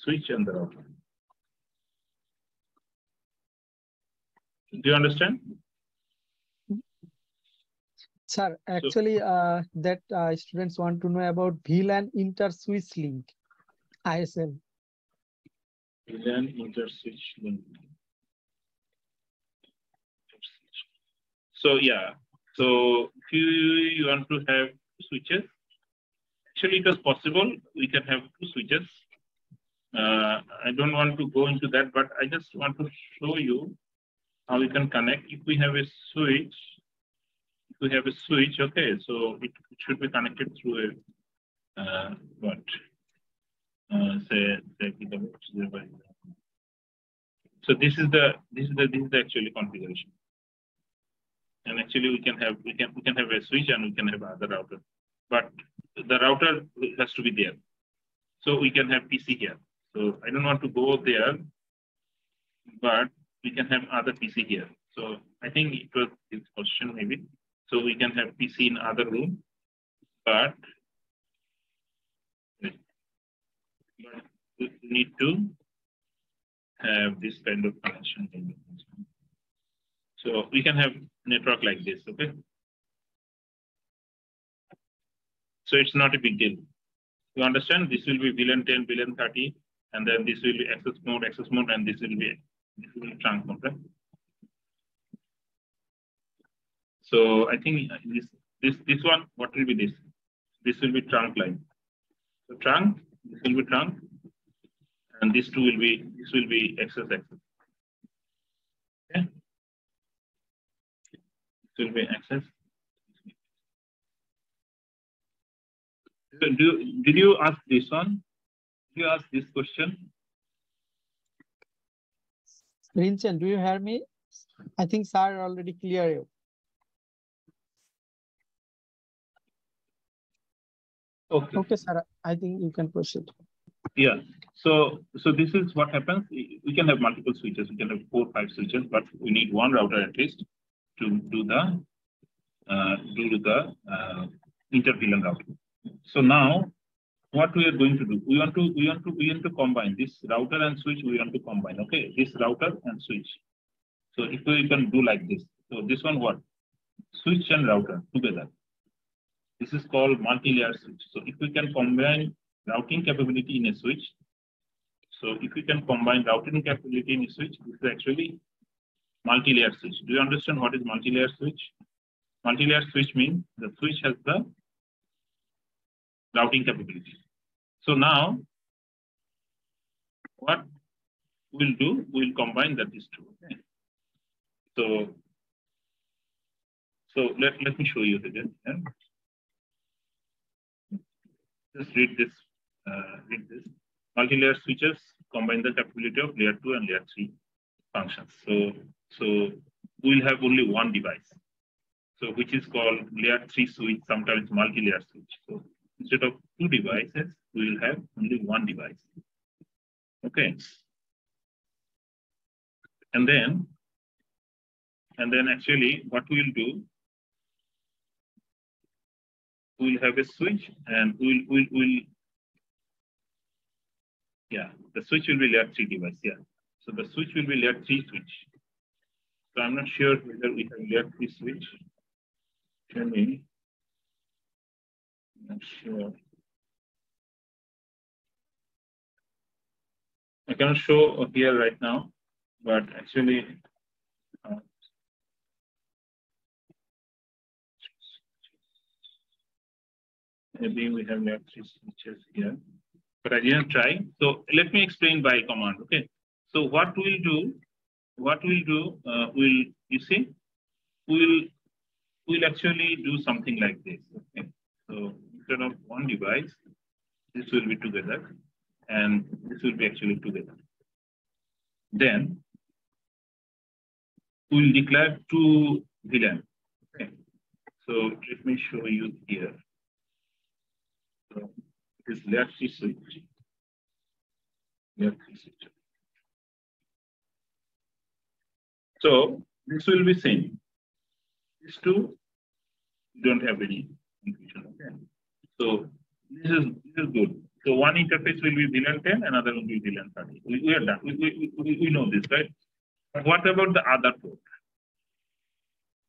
switch and the router. Do you understand? Sir, actually, uh, that uh, students want to know about VLAN inter-switch link, ISL. VLAN interswitch link. So yeah, so if you, you want to have switches, actually it was possible, we can have two switches. Uh, I don't want to go into that, but I just want to show you how we can connect. If we have a switch, if we have a switch, okay, so it, it should be connected through a, uh, what? Uh, say. So this is the this is the this is the actually configuration. And actually we can have we can we can have a switch and we can have other router. But the router has to be there. So we can have PC here. So I don't want to go there, but we can have other PC here. So I think it was this question maybe. So we can have PC in other room, but we need to have this kind of connection. So we can have network like this, okay? So it's not a big deal. You understand? This will be VLAN 10, VLAN 30, and then this will be access mode, access mode, and this will be this will be trunk mode, right? So I think this this this one, what will be this? This will be trunk line. So trunk, this will be trunk, and these two will be this will be access access. Okay. This will be access. So do did you ask this one? Did you ask this question? Rinchen, do you hear me? I think sir already clear you. Okay. Okay, sir, I think you can proceed. Yeah. So so this is what happens. We can have multiple switches. We can have four, five switches, but we need one router at least to do the uh, do the uh, inter VLAN routing. So now what we are going to do, we want to we want to we want to combine this router and switch. We want to combine. Okay, this router and switch. So if we can do like this, so this one what? Switch and router together. This is called multi-layer switch. So if we can combine routing capability in a switch, so if we can combine routing capability in a switch, this is actually multi-layer switch. Do you understand what is multi-layer switch? Multi-layer switch means the switch has the routing capability. So now, what we'll do, we'll combine that these two. Okay. So, so let, let me show you again. Yeah? Just read this, uh, read this. Multi-layer switches combine the capability of layer two and layer three functions. So, so we'll have only one device. So which is called layer three switch, sometimes multi-layer switch. So instead of two devices, we will have only one device. Okay. And then, and then actually what we'll do, we'll have a switch and we'll, we'll, we'll, yeah, the switch will be layer three device, yeah. So the switch will be layer three switch. So I'm not sure whether we have layer three switch. Tell me. Sure. I cannot show here right now, but actually, uh, maybe we have left three switches here, but I didn't try. So let me explain by command. Okay. So what we'll do, what we'll do, uh, we'll you see, we'll we'll actually do something like this. Okay. So instead of one device, this will be together and this will be actually together. Then we'll declare two VLAN. Okay. So let me show you here. So this layer three switch. Layer three switch. So this will be same. These two don't have any confusion. Okay. So this is this is good. So one interface will be VLAN 10, another will be VLAN 30. We, we are done. We, we, we, we know this, right? But what about the other port?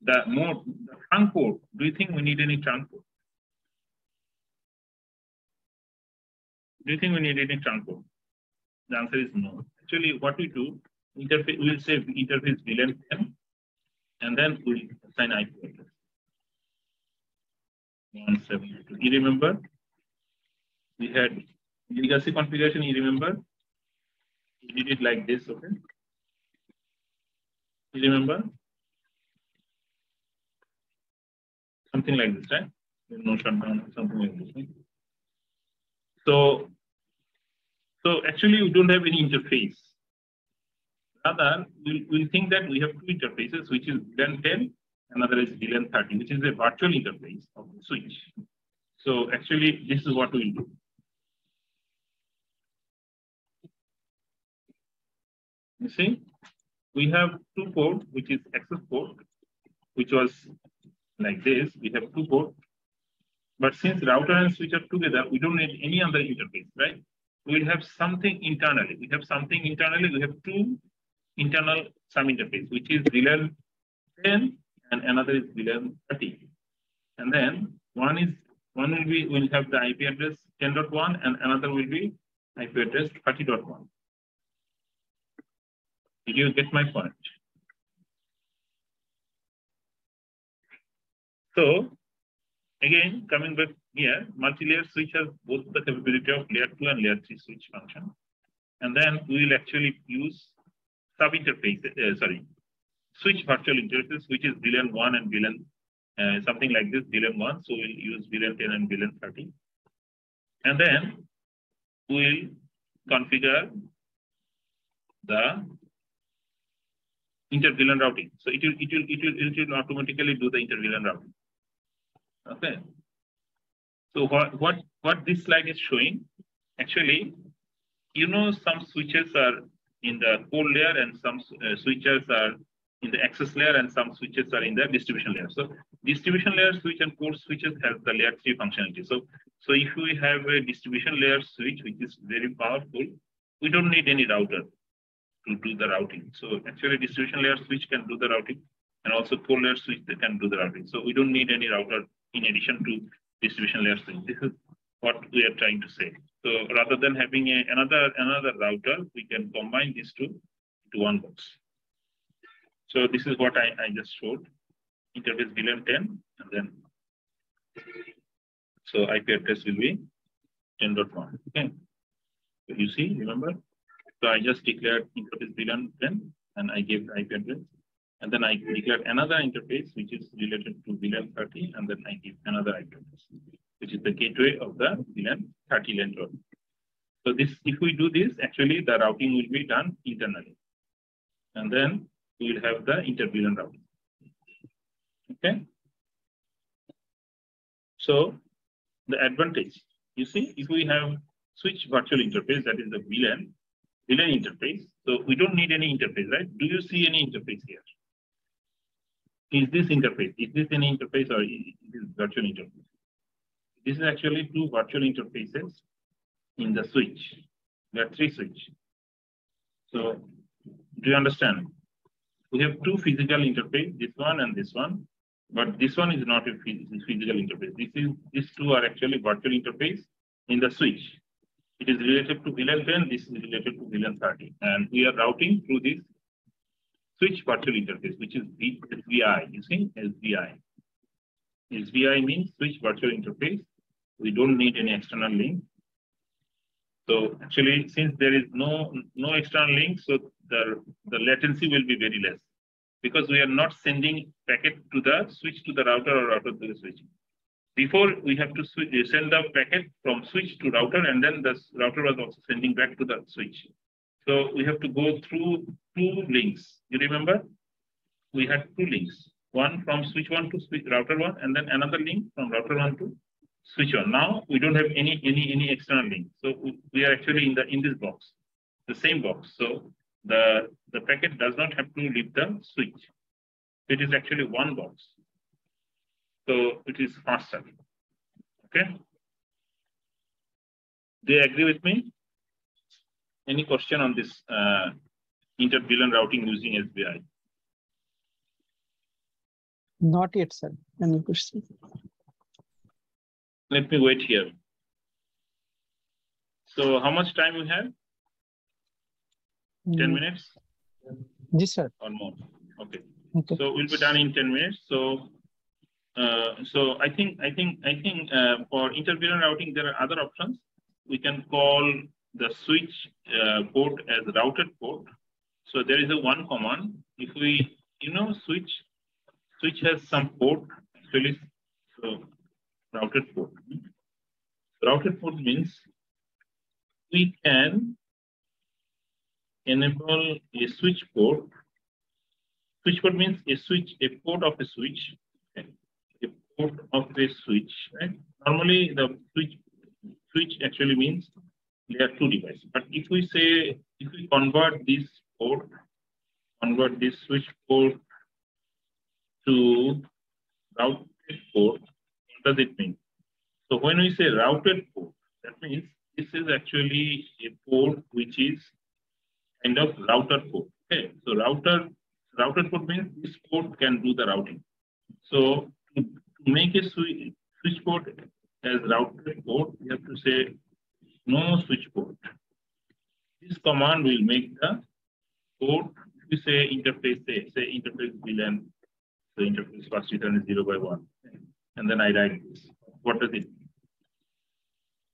The more the trunk port, do you think we need any trunk port? Do you think we need any trunk port? The answer is no. Actually, what we do, interface, we'll say interface VLAN 10, and then we'll assign IP address. 172. You remember? We had legacy configuration, you remember? We did it like this, okay? You remember? Something like this, right? No shutdown, something like this. Right? So, so actually we don't have any interface. Rather, we'll, we'll think that we have two interfaces, which is VLAN 10, another is VLAN 30, which is a virtual interface of the switch. So actually, this is what we'll do. You see, we have two port, which is access port, which was like this. We have two port, but since router and switch are together, we don't need any other interface, right? We have something internally. We have something internally. We have two internal some interface, which is VLAN 10 and another is VLAN 30. And then one is one will be will have the IP address 10.1 and another will be IP address 30.1. Did you get my point? So again, coming back here, multi-layer switch has both the capability of layer 2 and layer 3 switch function. And then we will actually use sub-interface, uh, sorry, switch virtual interfaces, which is VLAN 1 and VLAN, uh, something like this, VLAN 1. So we'll use VLAN 10 and VLAN 30. And then we'll configure the inter-VLAN routing. So it will, it will, it will, it will automatically do the inter-VLAN routing. Okay. So what, what, what this slide is showing, actually, you know, some switches are in the core layer and some uh, switches are in the access layer and some switches are in the distribution layer. So distribution layer switch and core switches have the layer three functionality. So So if we have a distribution layer switch, which is very powerful, we don't need any router to do the routing. So actually distribution layer switch can do the routing and also core layer switch that can do the routing. So we don't need any router in addition to distribution layer switch. This is what we are trying to say. So rather than having a, another another router, we can combine these two to one box. So this is what I, I just showed. Interface VLAN 10 and then so IP address will be 10.1. Okay. So you see, remember? So I just declared interface VLAN 10 and I gave the IP address. And then I declared another interface which is related to VLAN 30 and then I give another IP address, which is the gateway of the VLAN 30 lane So this, if we do this, actually the routing will be done internally. And then we will have the inter-VLAN routing. Okay. So the advantage, you see, if we have switch virtual interface, that is the VLAN, VLAN interface. So we don't need any interface, right? Do you see any interface here? Is this interface? Is this any interface or is this virtual interface? This is actually two virtual interfaces in the switch. There are three switch. So do you understand? We have two physical interface, this one and this one. But this one is not a physical interface. This is these two are actually virtual interface in the switch. It is related to VLAN 10, this is related to VLAN 30. And we are routing through this switch virtual interface, which is SVI. You see, SVI. SVI means switch virtual interface. We don't need any external link. So actually, since there is no no external link, so the, the latency will be very less because we are not sending packet to the switch to the router or router to the switch. Before we have to switch, uh, send the packet from switch to router and then the router was also sending back to the switch. So we have to go through two links. You remember? We had two links, one from switch one to switch router one, and then another link from router one to switch on. Now we don't have any any any external link. So we are actually in the in this box, the same box. So the, the packet does not have to leave the switch. It is actually one box. So it is faster. Okay. Do you agree with me? Any question on this uh, inter-VLAN routing using SVI? Not yet, sir. Any question? Let me wait here. So how much time we have? 10 Mm, minutes Yes, sir. or more? Okay. Okay. So we'll be done in 10 minutes. So, uh, so I think, I think, I think uh, for inter-VLAN routing, there are other options. We can call the switch uh, port as routed port. So there is a one command. If we, you know, switch, switch has some port, actually, so routed port. Routed port means we can enable a switch port. Switch port means a switch, a port of a switch, okay? a port of a switch, right? Normally the switch switch actually means there are two devices. But if we say, if we convert this port, convert this switch port to routed port, what does it mean? So when we say routed port, that means this is actually a port which is kind of router port. Okay, so router router port means this port can do the routing. So to, make a switch, port as router port, we have to say no switch port. This command will make the port. We say interface say, say interface VLAN. The interface first return is zero by one, and then I write this. What does it mean?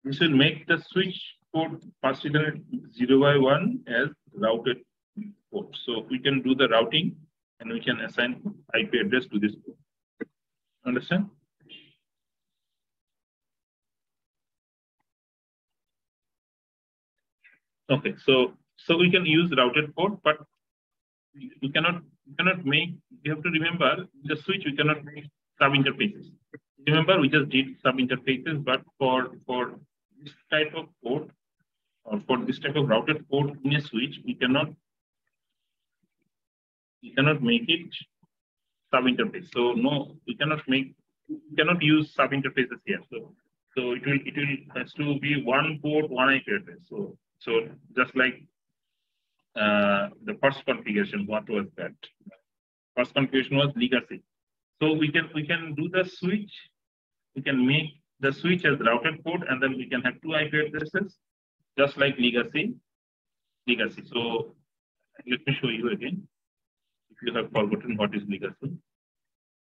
This will make the switch port first 0 by 1 as routed port. So we can do the routing and we can assign IP address to this port. Understand? Okay, so so we can use routed port, but we cannot we cannot make. You have to remember the switch. We cannot make sub interfaces. Remember, we just did sub interfaces, but for for this type of port, or for this type of routed port in a switch, we cannot we cannot make it sub interface. So no, we cannot make we cannot use sub interfaces here. So So it will it will has to be one port, one IP address. So so just like uh, the first configuration, what was that? First configuration was legacy. So we can we can do the switch. We can make the switch as routed port, and then we can have two IP addresses, just like legacy. Legacy. So let me show you again. If you have forgotten what is legacy,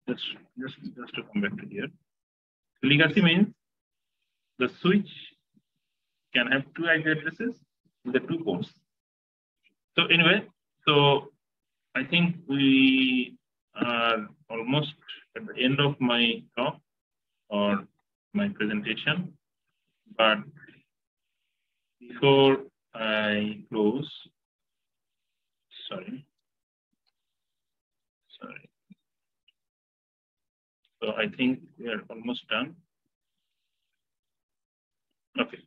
just just just to come back to here. Legacy means the switch can have two IP addresses the two ports. So anyway, so I think we are almost at the end of my talk or my presentation, but before I close, sorry, sorry. So I think we are almost done. Okay.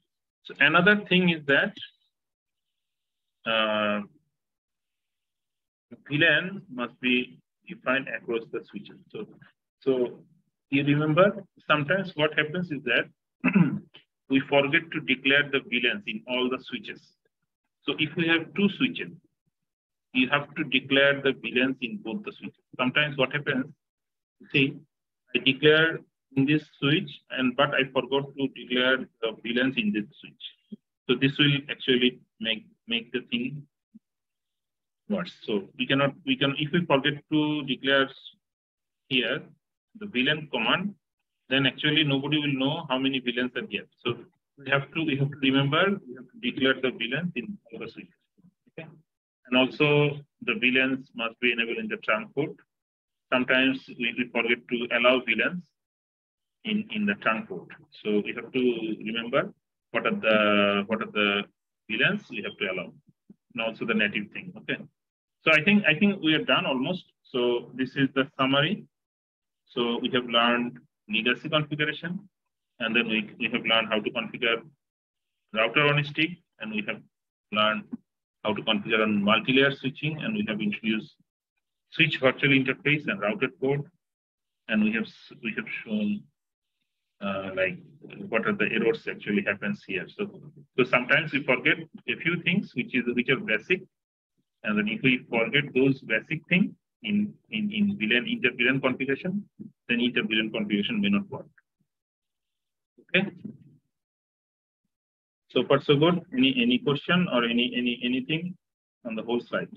So another thing is that uh, VLAN must be defined across the switches. So, so you remember sometimes what happens is that *clears throat* we forget to declare the VLANs in all the switches. So if we have two switches, you have to declare the VLANs in both the switches. Sometimes what happens, see, I declare in this switch, and but I forgot to declare the VLANs in this switch. So this will actually make make the thing worse. So we cannot we can if we forget to declare here the VLAN command, then actually nobody will know how many VLANs are here. So we have to we have to remember we have to declare the VLANs in the switches. Okay, and also the VLANs must be enabled in the trunk port. Sometimes we, we forget to allow VLANs in, in the trunk port. So we have to remember what are the what are the VLANs we have to allow, and also the native thing. Okay. So I think I think we are done almost. So this is the summary. So we have learned legacy configuration, and then we, we have learned how to configure router on a stick, and we have learned how to configure on multi-layer switching, and we have introduced switch virtual interface and routed port, and we have we have shown uh, like what are the errors actually happens here. So, so sometimes we forget a few things which is which are basic, and then if we forget those basic things in in in VLAN inter VLAN configuration, then inter VLAN configuration may not work. Okay. So far so good. Any any question or any any anything on the whole slide?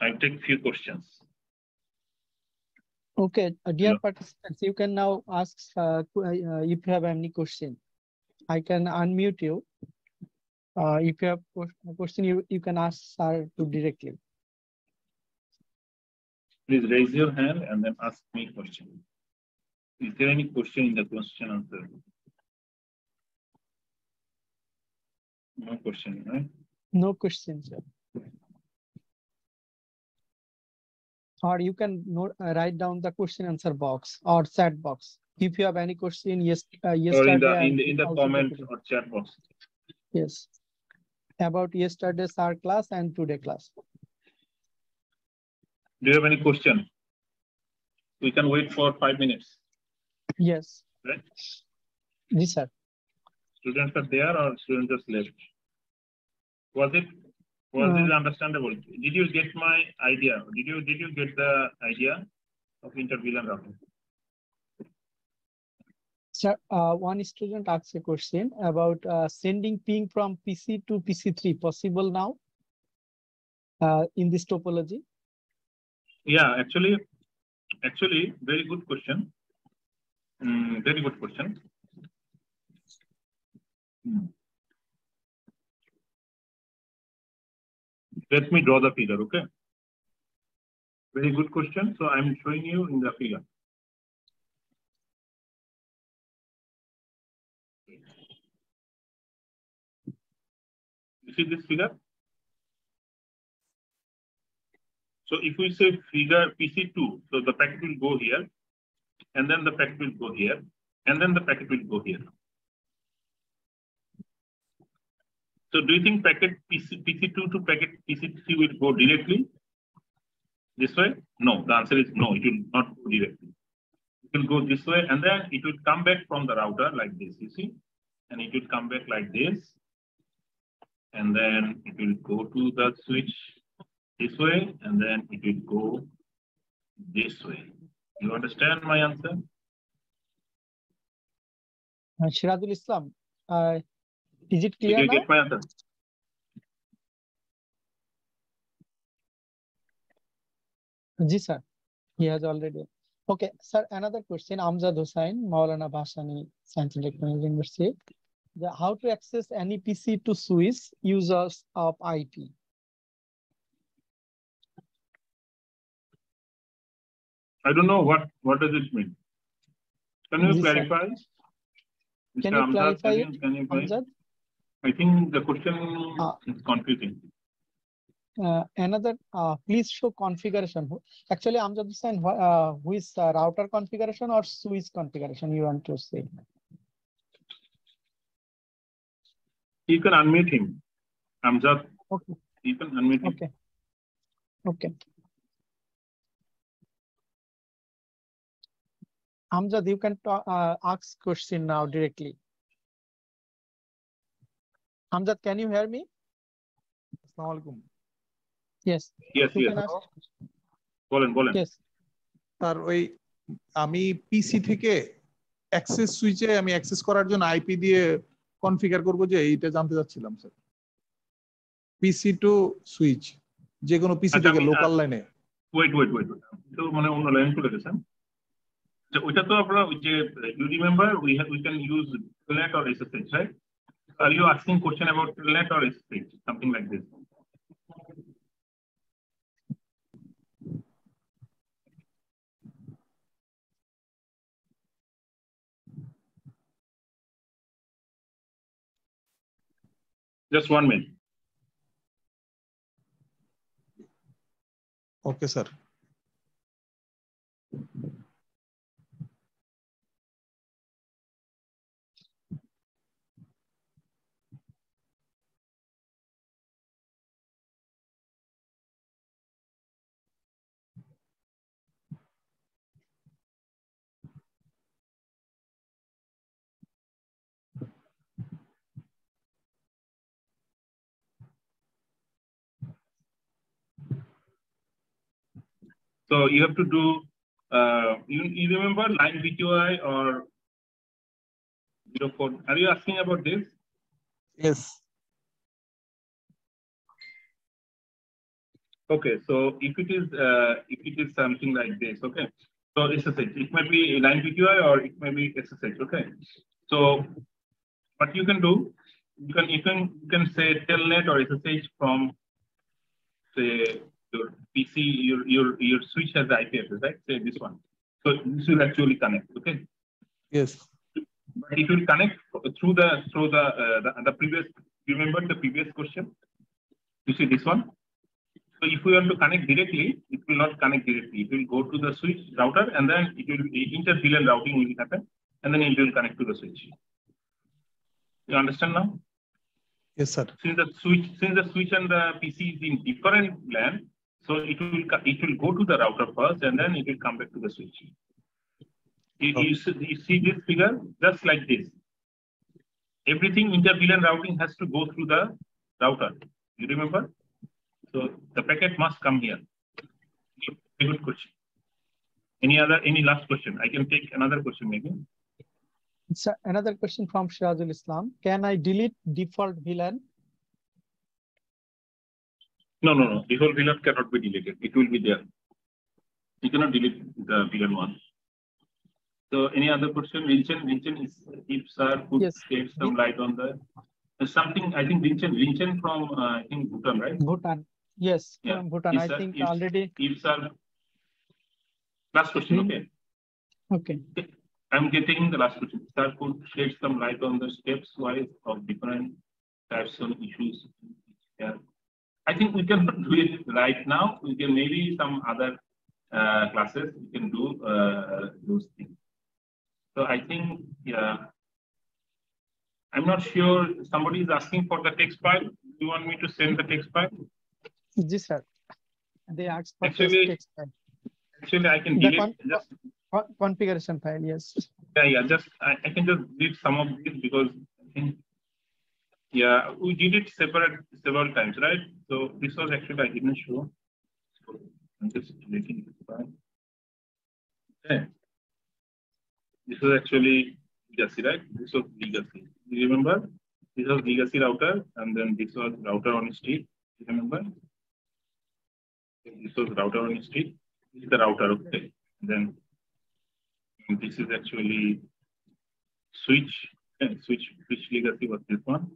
I'll take few questions. Okay, uh, dear Hello. participants, you can now ask uh, uh, if you have any question. I can unmute you. Uh, if you have a question, you, you can ask sir to directly. Please raise your hand and then ask me a question. Is there any question in the question answer? No question, right? No questions. sir. Or you can note, uh, write down the question answer box or chat box. If you have any question, yes, uh, Or in the, in the, in the comment or chat box. Yes. About yesterday's our class and today class. Do you have any question? We can wait for five minutes, Yes. right? Yes, sir. Students are there or students just left? Was it, was Uh, it understandable? Did you get my idea? Did you, did you get the idea of interVLAN routing? Sir, uh, one student asked a question about uh, sending ping from PC to PC3 possible now uh, in this topology. Yeah, actually, actually, very good question. Mm, very good question. Hmm. Let me draw the figure, okay? Very good question. So I'm showing you in the figure. You see this figure? So if we say figure PC2, so the packet will go here, and then the packet will go here, and then the packet will go here. So do you think packet PC, PC2 to packet PC3 will go directly this way? No, the answer is no, it will not go directly. it will go this way and then it will come back from the router like this, you see? And it will come back like this. And then it will go to the switch this way and then it will go this way. You understand my answer? Uh, Shirazul Islam, uh, is it Did clear you now? get my answer? Ji sir, he has already. Okay, sir, another question. Amjad Hussain, Maulana Bhashani Science and Technology University. The, how to access any PC to switch users of IP? I don't know what, what does it mean? Can you clarify? Can Mr. you Amjad, clarify can you- can you clarify? I think the question Ah. is confusing. Uh, another, uh, please show configuration. Actually, Amjad Hussain, wh- uh, who is uh, router configuration or switch configuration you want to say? You can unmute him. Amjad, Okay, you can unmute him. okay. Okay. Amjad, you can ta- uh, ask question now directly. Amjad, can you hear me? Yes, Yes, you yes. can বলেন বলেন Yes, sir ওই আমি পিসি থেকে access সুইচে আমি access করার জন্য IP দিয়ে configure করব যে এইটা জানতে চাচ্ছিলাম স্যার পিসি টু সুইচ যে কোনো পিসি আচ্ছা, থেকে লোকাল লাইনে ওয়েট ওয়েট ওয়েট তো মানে অন্য লাইন চলে গেছেন আচ্ছা, ওইটা তো আপনারা ওই যে you remember we have we can use Telnet or SSH right are you asking question about Telnet or SSH something like this Just one minute. Okay sir So you have to do, uh, you, you remember line VTY or 04? Are you asking about this? Yes. Okay, so if it is uh, if it is something like this, okay. So SSH, it might be line VTY or it may be SSH, okay. So what you can do, you can you can you can say telnet or SSH from say your PC, your, your, your switch has the IP address, right? Say this one. So this will actually connect, okay? Yes. But it will connect through the through the uh, the, the previous. Remember the previous question? You see this one. So if we want to connect directly, it will not connect directly. It will go to the switch router, and then it will inter-VLAN routing will happen, and then it will connect to the switch. You understand now? Yes, sir. Since the switch, since the switch and the PC is in different LAN, so it will, it will go to the router first and then it will come back to the switch. You, you see, you see this figure, just like this. Everything inter-VLAN routing has to go through the router. You remember? So the packet must come here. A good question. Any other, any last question? I can take another question maybe. Sir, another question from Shirazul Islam. Can I delete default VLAN? No, no, no. The whole VLAN cannot be deleted. It will be there. You cannot delete the VLAN one. So any other question? Vincent, Vincent is, if sir could Yes. shed some light on the, there's something, I think Vincent, Vincent from, uh, I think Bhutan, right? Bhutan. Yes, Yeah, from Bhutan. I sir. think Yes. already. If sir, last question, Hmm. okay? Okay. I'm getting the last question. Sir could shed some light on the steps wise of different types of issues. Yeah. I think we cannot *laughs* do it right now. We can maybe some other uh, classes, we can do uh, those things. So I think, yeah. I'm not sure, somebody is asking for the text file. Do you want me to send the text file? Yes, sir. They asked for Actually, text file. Actually, I can delete, just, Configuration file, yes. Yeah, yeah, just, I, I can just read some of this because I think, yeah, we did it separate several times, right? So this was actually, I didn't show. So I'm just making this file. Okay. This was actually legacy, right? This was legacy. You remember? This was legacy router and then this was router on stick. You remember? This was router on stick. This is the router, okay? Then and this is actually switch, yeah, switch, switch legacy was this one.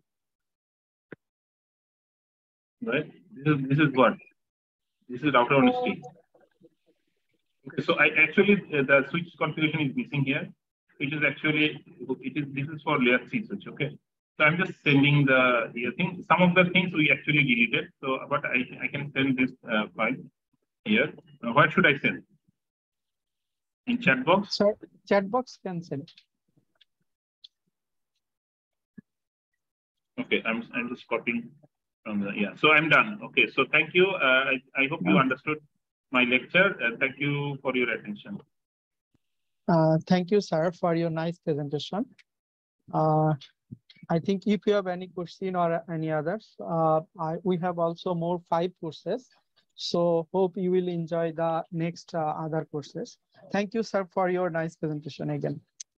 Right? This is this is what? This is router on stick. Okay, so I actually uh, the switch configuration is missing here. It is actually it is this is for layer three switch. Okay. So I'm just sending the the thing. Some of the things we actually deleted. So but I I can send this uh, file here. Uh, what should I send? In chat box? So chat box can send. Okay, I'm, I'm just copying from the, yeah, so I'm done. Okay, so thank you. Uh, I, I hope you understood my lecture. Uh, thank you for your attention. Uh, thank you, sir, for your nice presentation. Uh, I think if you have any question or any others, uh, I, we have also more five courses. So hope you will enjoy the next uh, other courses. Thank you, sir, for your nice presentation again.